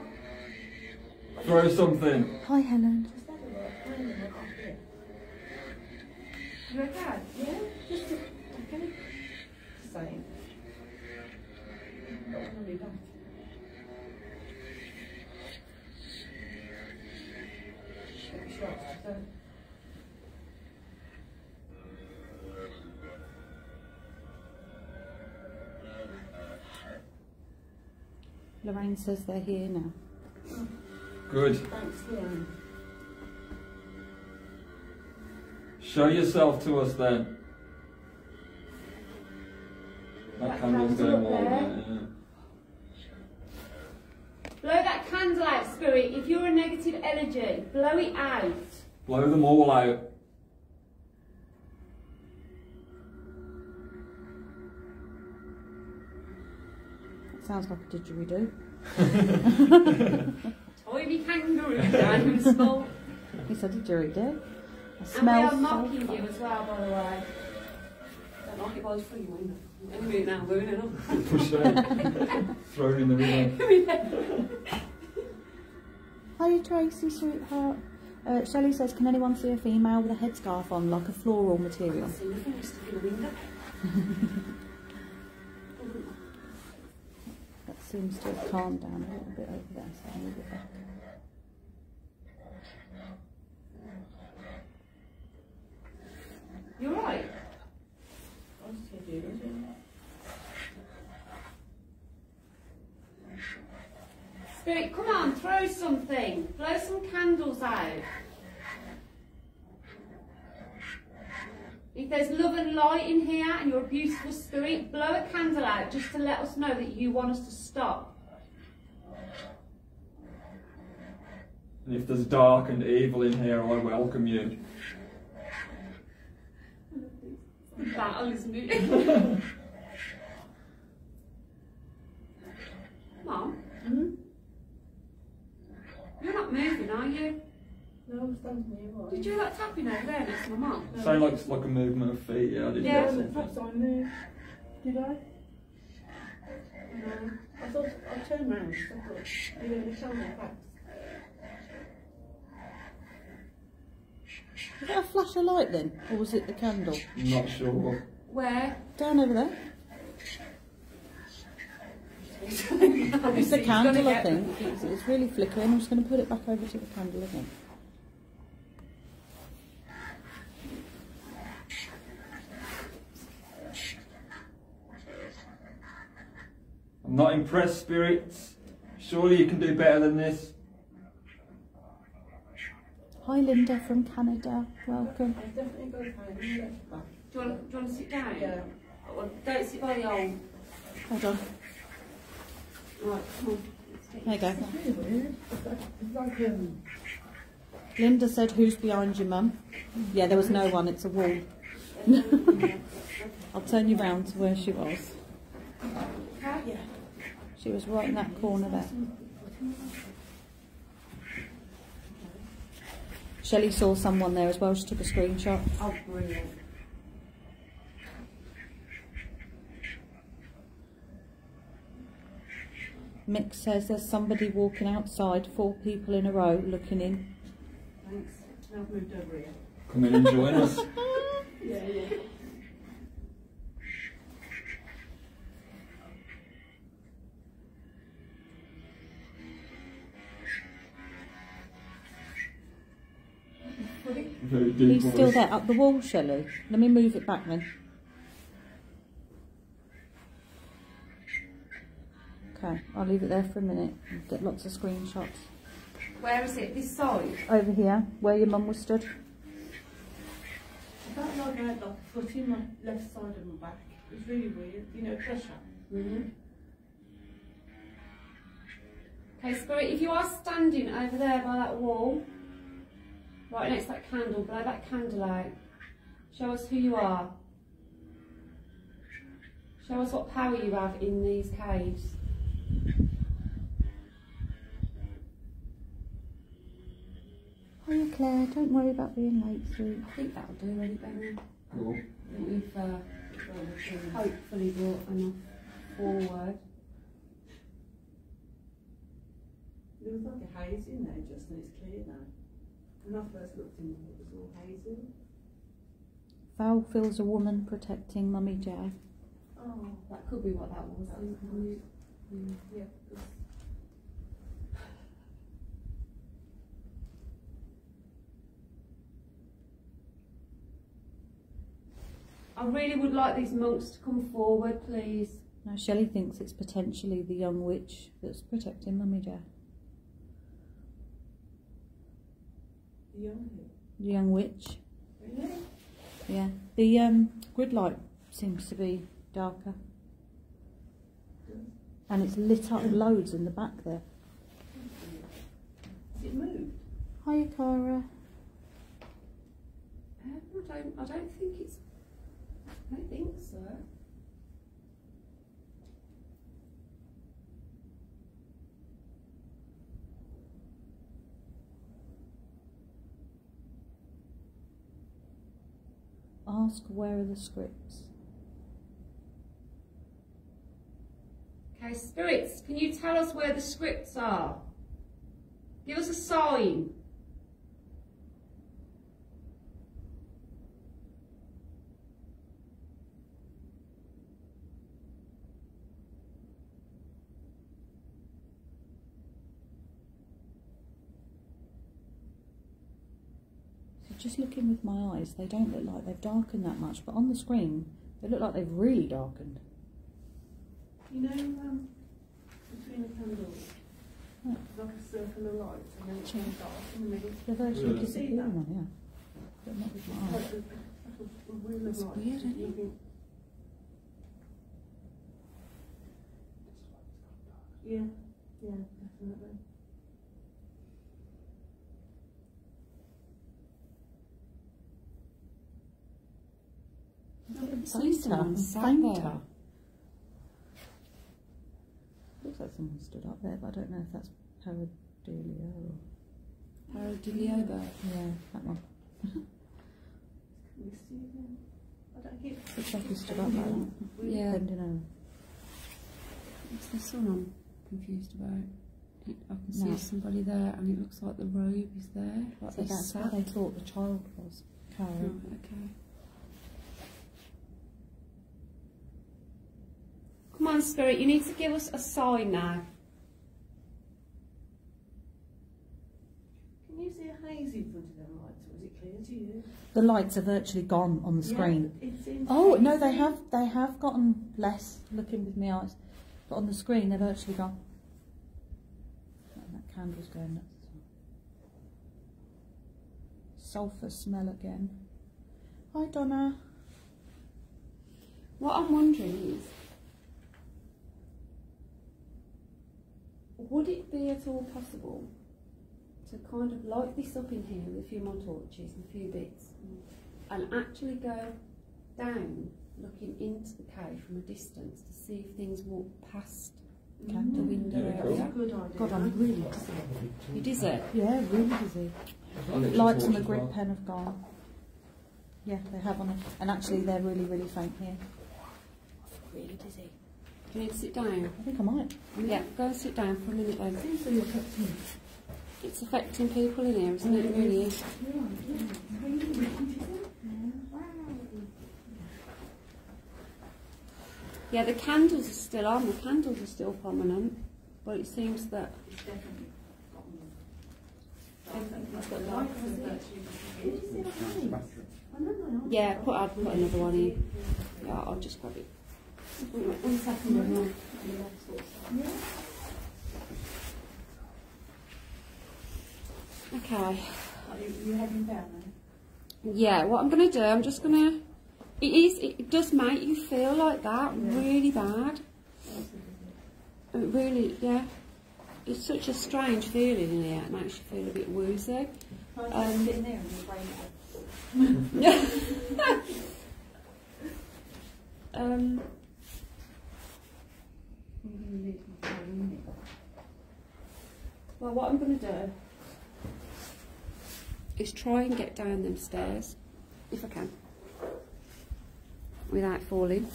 Throw something. Hi, Helen. Just have a look. I don't know, I can't hear. You okay? Yeah, just a, okay. Same. Got one on your back. Get your shots, so- Lorraine says they're here now. Good. Thanks, Lorraine. Show yourself to us then. That That candle's going up all there. right, yeah. Blow that candle out, Spirit. If you're a negative energy, blow it out. Blow them all out. Sounds like a didgeridoo. Tiny kangaroo down in. It's a didgeridoo. I And we smell are so mocking you as well, by the way. Don't knock it by the free window. Anyway, now, moving on. Push it out. Throw it in the river. Hiya Tracy, sweetheart. Uh, Shelley says, can anyone see a female with a headscarf on, like a floral material? See nothing, just stuck in the window. That seems to have calmed down a little bit over there, so I'll move it back. You're right. I'll just take you, don't you? Spirit, come on, throw something. Blow some candles out. If there's love and light in here and you're a beautiful spirit, blow a candle out just to let us know that you want us to stop. And if there's dark and evil in here, I welcome you. Battle, isn't it? Mom, Hmm? You're not moving, are you? No, I'm standing here, right? Did you hear that tapping over there next to my mum? No. Sound like it's like a movement of feet, yeah, I did Yeah. hear Yeah, something. perhaps I moved. Did I? No. I thought I turned round. I thought you were going to show me facts. Is that a flash of light then? Or was it the candle? I'm not sure. Where? Down over there? It's it's the candle, I think. It's, it's really flickering. I'm just going to put it back over to the candle again. I'm not impressed, spirits. Surely you can do better than this. Hi Linda from Canada. Welcome. I've definitely got a phone. You left back. Do you want, do you want to sit down? Yeah. Well, don't sit by the old. Hold on. Right, come on. Let's take There you go. It's really weird. It's like, um, Linda said, who's behind you, mum? Yeah, there was no one. It's a wall. I'll turn you round to where she was. She was right in that corner there. Shelley saw someone there as well. She took a screenshot. oh, brilliant. Mick says there's somebody walking outside, four people in a row looking in. Thanks. Now I've moved over here. Come in and join us. Yeah, yeah. Very deep He's still there, up the wall, Shelley. Let me move it back then. Okay, I'll leave it there for a minute. Get lots of screenshots. Where is it? This side? Over here, where your mum was stood. I felt like I had like a foot in my left side of my back. It was really weird. You know, pressure. Mm-hmm. Okay, Spirit, if you are standing over there by that wall, right next to that candle, blow that candle out. Show us who you are. Show us what power you have in these caves. Hiya, Claire. Don't worry about being late, sweet. I think that'll do really better. Cool. I think we've uh, hopefully brought enough forward. There was like a haze in there just and it's clear now. When I first looked in it was all hazy. Val feels a woman protecting Mummy J. Oh, That could be what that was. That was isn't? Yeah. yeah. I really would like these monks to come forward, please. Now Shelley thinks it's potentially the young witch that's protecting Mummy J. The young here. The young witch. Really? Yeah. The um, grid light seems to be darker. And it's lit up loads in the back there. It moved? Hiya, Cara. Um, I don't. I don't think it's. I don't think so. Ask where are the scripts. Okay, spirits, can you tell us where the scripts are? Give us a sign. Just looking with my eyes, they don't look like they've darkened that much, but on the screen, they look like they've really darkened. You know, um, between the candles, Yeah. like a circle of light and then it turns off in the middle. They've actually Really? disappeared now, yeah. But not with my eyes. Like a, like a wheel of It's weird, isn't it? Yeah, yeah, definitely. see someone Fainter, sat fainter. there. Looks like someone stood up there, but I don't know if that's pareidolia or... Paradilioba. Yeah, that one. Can we see again? I don't get Looks like he stood up like that. Yeah. Bending over. What's this one I'm confused about? I can see No. somebody there and it looks like the robe is there. Like So that's sat. what they thought the child was. Cara. Right, okay. On, Spirit, you need to give us a sign now. Can you see a haze in front of them lights, or is it clear to you? The lights are virtually gone on the screen. Yeah, it seems Oh no, they have they have gotten less looking with my eyes, but on the screen they're virtually gone. And that candle's going nuts. Sulphur smell again. Hi Donna. What I'm wondering is, would it be at all possible to kind of light this up in here with a few more torches and a few bits and actually go down looking into the cave from a distance to see if things walk past Can the mm. window Yeah, area? That's good idea. God, I'm really dizzy. You did it? Yeah, really dizzy. Lights on the grid pen have gone. Yeah, they have on it. And actually they're really, really faint here. I feel really dizzy. Do you need to sit down? I think I might. Yeah, go and sit down for a minute then. Seems to be affecting It's affecting people in here, isn't it? It really is. Yeah, the candles are still on. The candles are still prominent, but it seems that It's definitely got light. light. Did you see the haze? I know, I know. Yeah, put I'll put another one in. Yeah, I'll just grab it. One second, everyone. Okay. Are you, you heading down then? Yeah, what I'm gonna do, I'm just gonna. It is. It does make you feel like that really bad. It really, yeah. It's such a strange feeling in here. It makes you feel a bit woozy. Um, sitting there and your brain Um, Mm-hmm. well, what I'm going to do, is try and get down them stairs, if I can, without falling.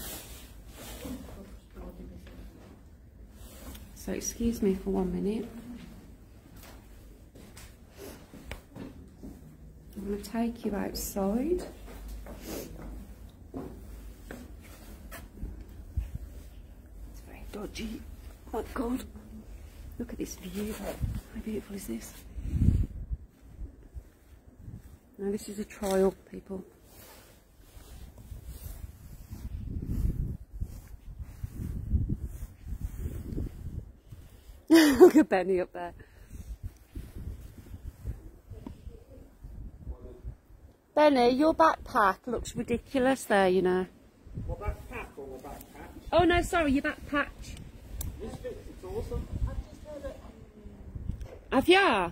So excuse me for one minute. I'm going to take you outside. It's very dodgy. My God. Look at this view. How beautiful is this? Now this is a trial, people. Look at Benny up there. Benny, your backpack looks ridiculous there, you know. My backpack or my backpack? Oh no, sorry, your backpack. This fits, it's awesome. I've ya?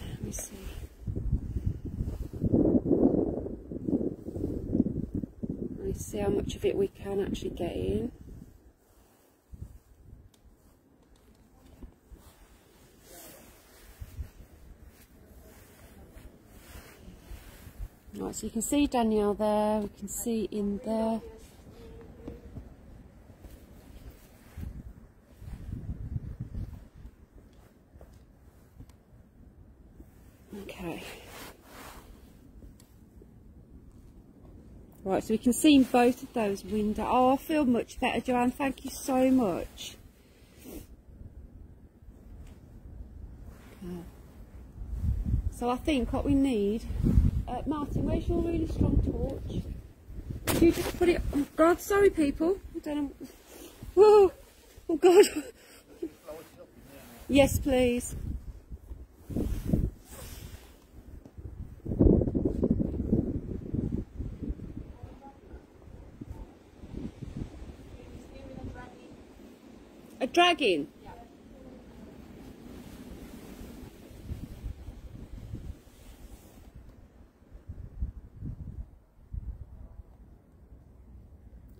Let me see. Let's see how much of it we can actually get in. So you can see Danielle there, we can see in there. Okay. Right, so we can see in both of those windows. Oh, I feel much better, Joanne. Thank you so much. Okay. So I think what we need uh, Martin, where's your really strong torch? Could you just put it... Oh God, sorry people. I don't know... Whoa! Oh God! yes, please. A dragon?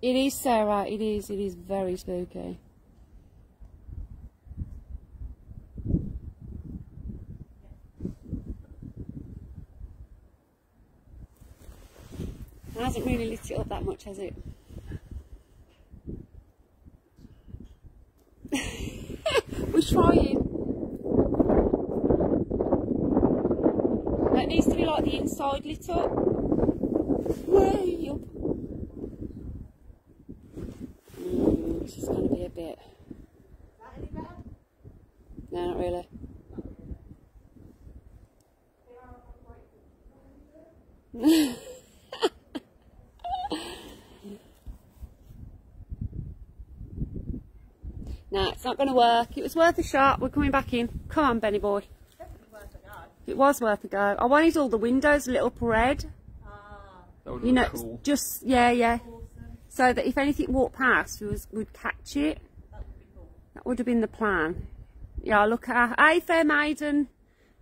It is, Sarah. It is. It is very spooky. It hasn't really lit it up that much, has it? We're trying. That needs to be like the inside lit up. Way up. Mm, this is going to be a bit. No, not really. no, it's not going to work. It was worth a shot. We're coming back in. Come on, Benny boy. It was worth a go. I wanted all the windows lit up red. Ah. That would You know, cool. just yeah, yeah. So that if anything walked past, we was would catch it. That would have been the plan. Yeah, look at her. Hey, fair maiden,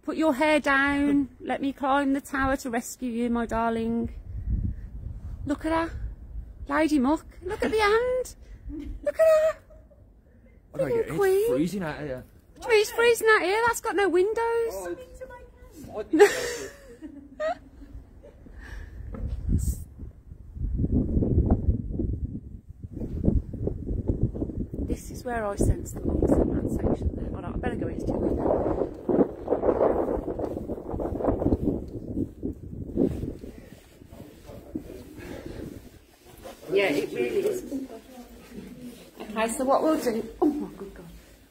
put your hair down. Let me climb the tower to rescue you, my darling. Look at her, Lady Muck. Look at the hand. Look at her. I don't get. Queen. It's freezing out here. It's freezing out here. That's got no windows. Oh, I think so. This is where I sense the monks in that section there. Oh no, I better go into the window. Yeah, it really is. Okay, so what we'll do, oh my good God.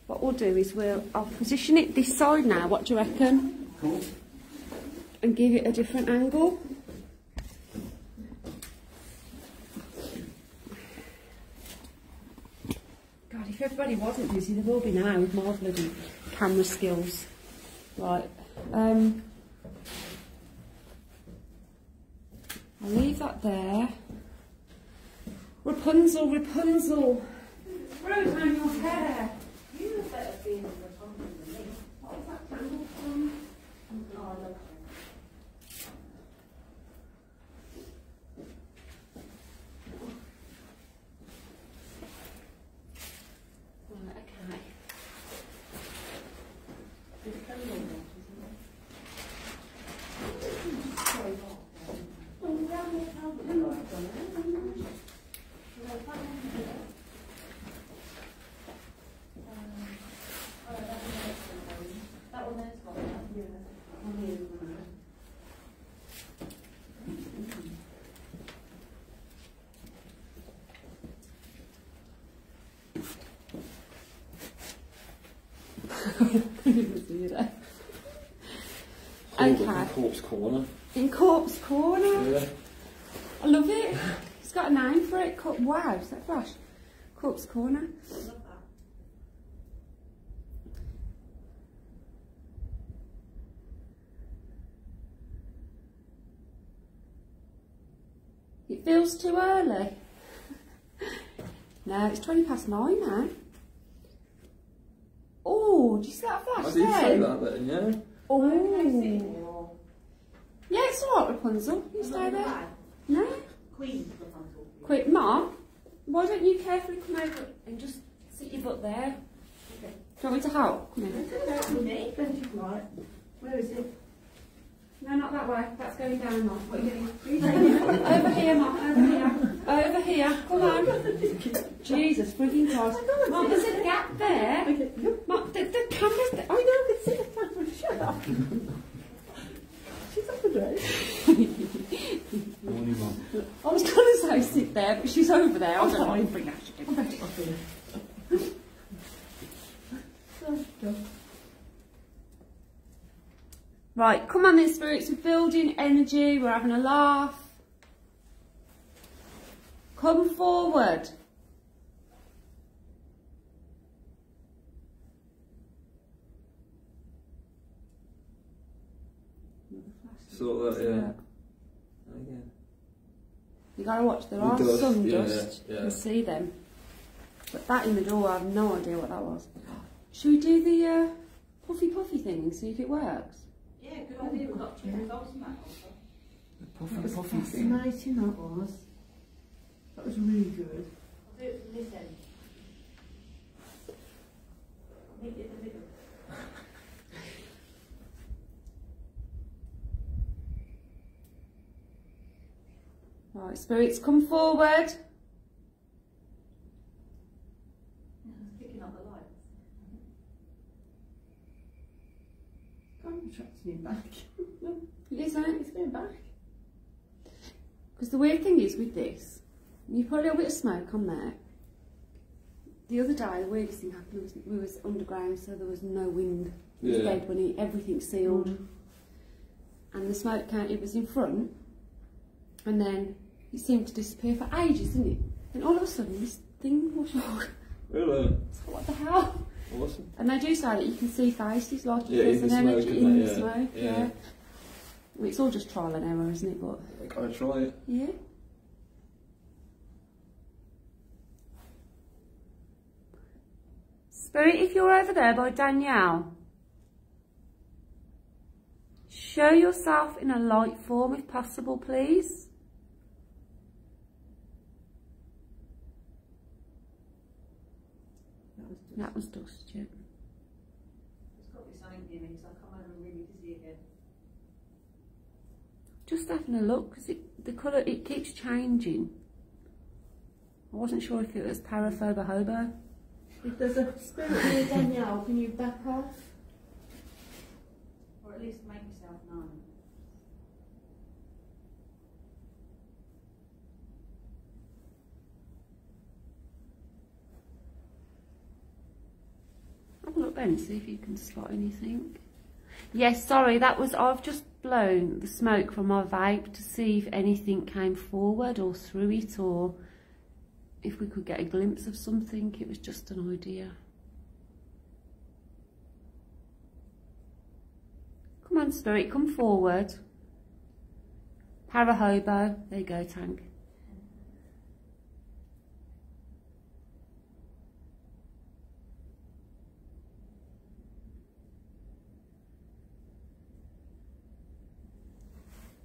What we'll do is we'll, I'll position it this side now, what do you reckon? Cool. And give it a different angle. Everybody wasn't busy, they will be now with my bloody camera skills. Right. Um, I'll leave that there. Rapunzel, Rapunzel. Roll down your hair. You have better be in the photography than me. What was that candle from? Oh, look. couldn't even see you there. Hold up Okay. in Corpse Corner. In Corpse Corner. Yeah. I love it. It's got a name for it. Cor- wow, is that flash? Corpse Corner. I love that. It feels too early. no, it's 20 past nine now. Oh, do you see that flash I did say that then, yeah. Oh. Can I sit here or Yeah, it's alright, Rapunzel. You stay there. No. Queen Rapunzel. Quick, Mum, why don't you carefully come over and just sit your butt there? Okay. Do you want me to help? Come? Right. Where is it? No, not that way. That's going down, Mum. What are you doing? over here, Mark. Over here. Over here. Come on. Jesus freaking Christ. Mum, there's a gap there. Mark, the, the camera's there. Oh, I know, I can see the camera. Shut up. She's up the day. Morning, Mum. I was going to say sit there, but she's over there. I don't know. I'll bring that shit up here. Oh, Right, come on then, spirits. We're building energy. We're having a laugh. Come forward. Sort that, yeah. Again. You gotta watch. There The are dust, some yeah, dust. You yeah. can see them. But that in the door, I have no idea what that was. Should we do the uh, puffy puffy thing and see if it works? Yeah, good idea. We've got two results from that also. Puffy That was puffy thing. fascinating, that was. That was really good. I'll do it from this end. I'll meet you in the middle. Right, spirits, come forward. It's picking up the lights. I'm attracting him back. It is, isn't it? It's going back. Because the weird thing is with this, you put a little bit of smoke on there. The other day, the weirdest thing happened was we was underground, so there was no wind. It was Yeah. dead when it, everything sealed, mm. and the smoke came, it was in front, and then it seemed to disappear for ages, didn't it? And all of a sudden, this thing was like, Really? what the hell? Awesome. And they do say that you can see faces, like Yeah, in an the energy smoke, in the? Yeah. smoke. Yeah. Yeah. Well, it's all just trial and error, isn't it? But I gotta try it. yeah. Spirit, if you're over there by Danielle, show yourself in a light form if possible, please. That was just, That was dust, yeah. There's got to be something near because I come over really busy again. Just having a look because the colour it keeps changing. I wasn't sure if it was paraphoba hobo. If there's a spirit near Danielle, can you back off? Or at least make yourself known. Have a look Ben, see if you can spot anything. Yes, sorry, that was I've just blown the smoke from my vape to see if anything came forward or through it or if we could get a glimpse of something. It was just an idea. Come on, spirit, come forward. Parahobo. There you go, Tank.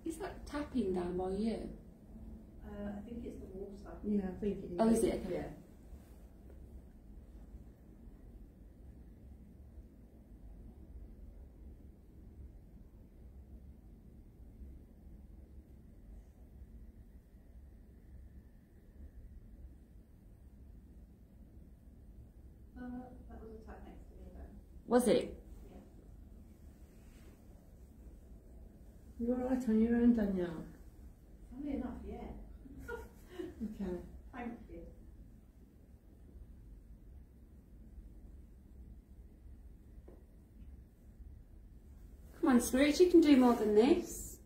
Is that tapping down by you? Uh, I think it's the water. Yeah, I think it is. Oh, is it? Okay. Yeah. Uh, that was a tap next to me though. Was it? You're alright on your own, Danielle. Funny enough, yeah. Okay. Thank you. Come on, Spirit, you can do more than this.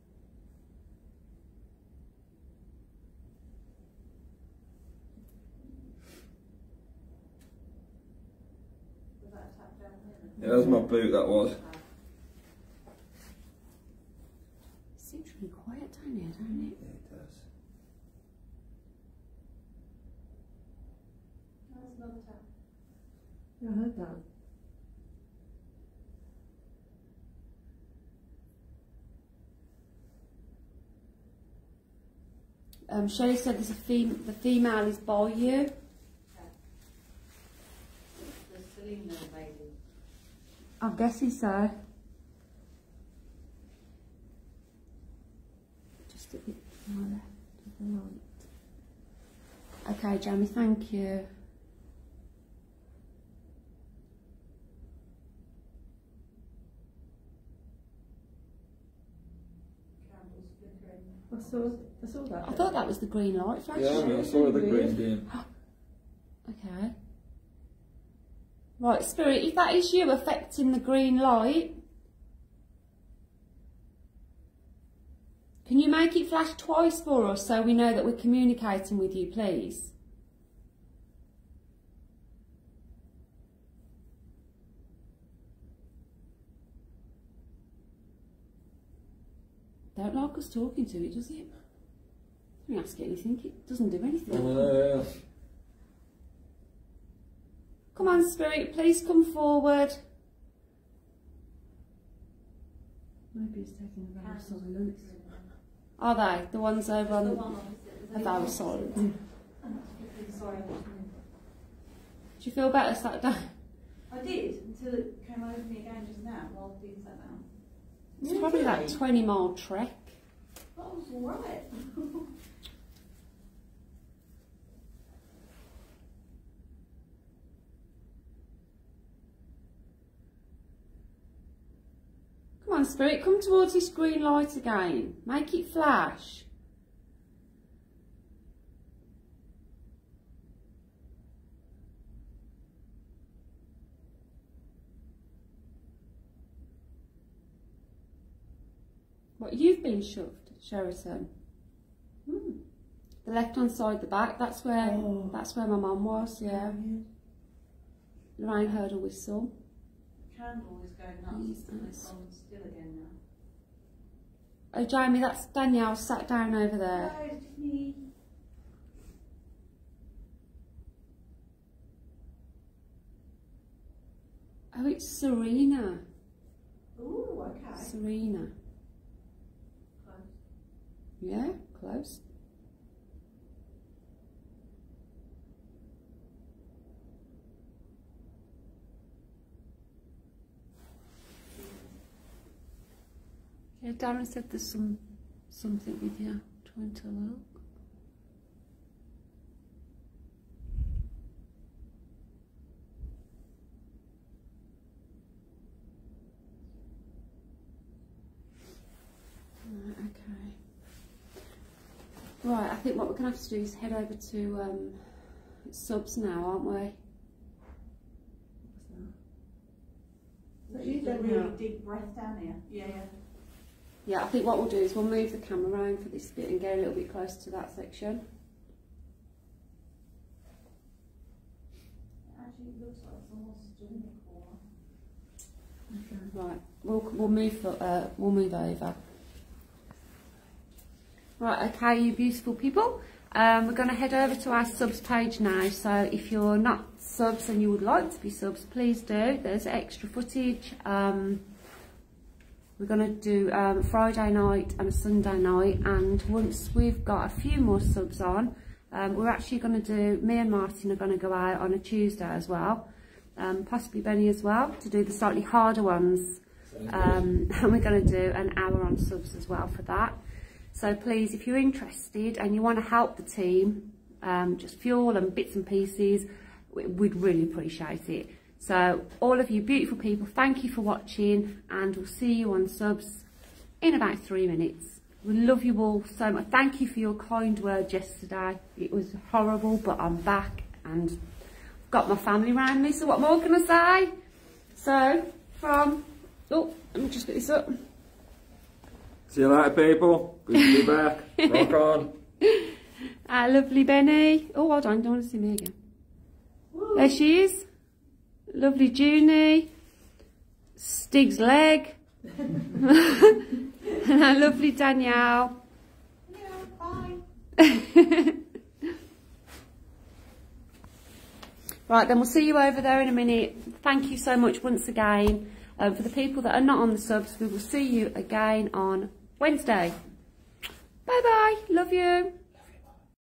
Was that tap down here? Yeah, that was my boot, that was. It seems really quiet down here, don't it? Yeah, it does. That's another tap. Yeah, I heard that. Um, Shelley said there's a fem- the female is by you. The Selena lady. I'm guessing so. Just a bit to my left of the light. Okay, Jamie, thank you. Candles flickering. I saw, I saw that. I thought that was the green light flash. Yeah, I I saw the green beam. Okay. Right, Spirit, if that is you affecting the green light, can you make it flash twice for us so we know that we're communicating with you, please? Don't like us talking to it, does it? Don't ask it anything, it doesn't do anything. Uh, Come on, Spirit, please come forward. Maybe it's taking a very silence. Are they? The ones over The on one opposite. the Valley side. I'm not flickering, sorry. Do you feel better sat down? I did until it came over me again just now while being sat down. It's probably like 20 mile trek. Oh, that was alright. Come on, Spirit, come towards this green light again. Make it flash. What, you've been shoved, Sheraton? Hmm. The left hand side, the back, that's where Oh. that's where my mum was, yeah. Ryan heard a whistle. The candle is going nuts Jesus. and it's on still again now. Oh, Jamie, that's Danielle sat down over there. No, it's just me. Oh, it's Serena. Ooh, okay. Serena. Yeah, close. Yeah, Darren said there's some something with you. Trying to look. Right, okay. Right, I think what we're going to have to do is head over to um, subs now, aren't we? But you Just a really know. deep breath down here. Yeah, yeah. Yeah, I think what we'll do is we'll move the camera around for this bit and get a little bit closer to that section. Actually, looks like someone's doing it for Right, we'll we'll move uh, we'll move over. Right, okay, you beautiful people. Um, we're going to head over to our subs page now. So if you're not subs and you would like to be subs, please do. There's extra footage. Um, we're going to do um, Friday night and a Sunday night. And once we've got a few more subs on, um, we're actually going to do, me and Martin are going to go out on a Tuesday as well. Um, possibly Benny as well, to do the slightly harder ones. Um, and we're going to do an hour on subs as well for that. So please, if you're interested and you want to help the team, um, just fuel and bits and pieces, we- we'd really appreciate it. So all of you beautiful people, thank you for watching and we'll see you on subs in about three minutes. We love you all so much. Thank you for your kind words yesterday. It was horrible, but I'm back and got my family around me. So what more can I say? So from, oh, let me just get this up. See you later, people. Good to be back. Rock on. Ah, lovely Benny. Oh, hold on, don't want to see me again. Woo. There she is. Lovely Junie. Stig's leg. and our lovely Danielle. Bye. Right, then we'll see you over there in a minute. Thank you so much once again. Um, for the people that are not on the subs, we will see you again on Wednesday. Bye bye. Love you.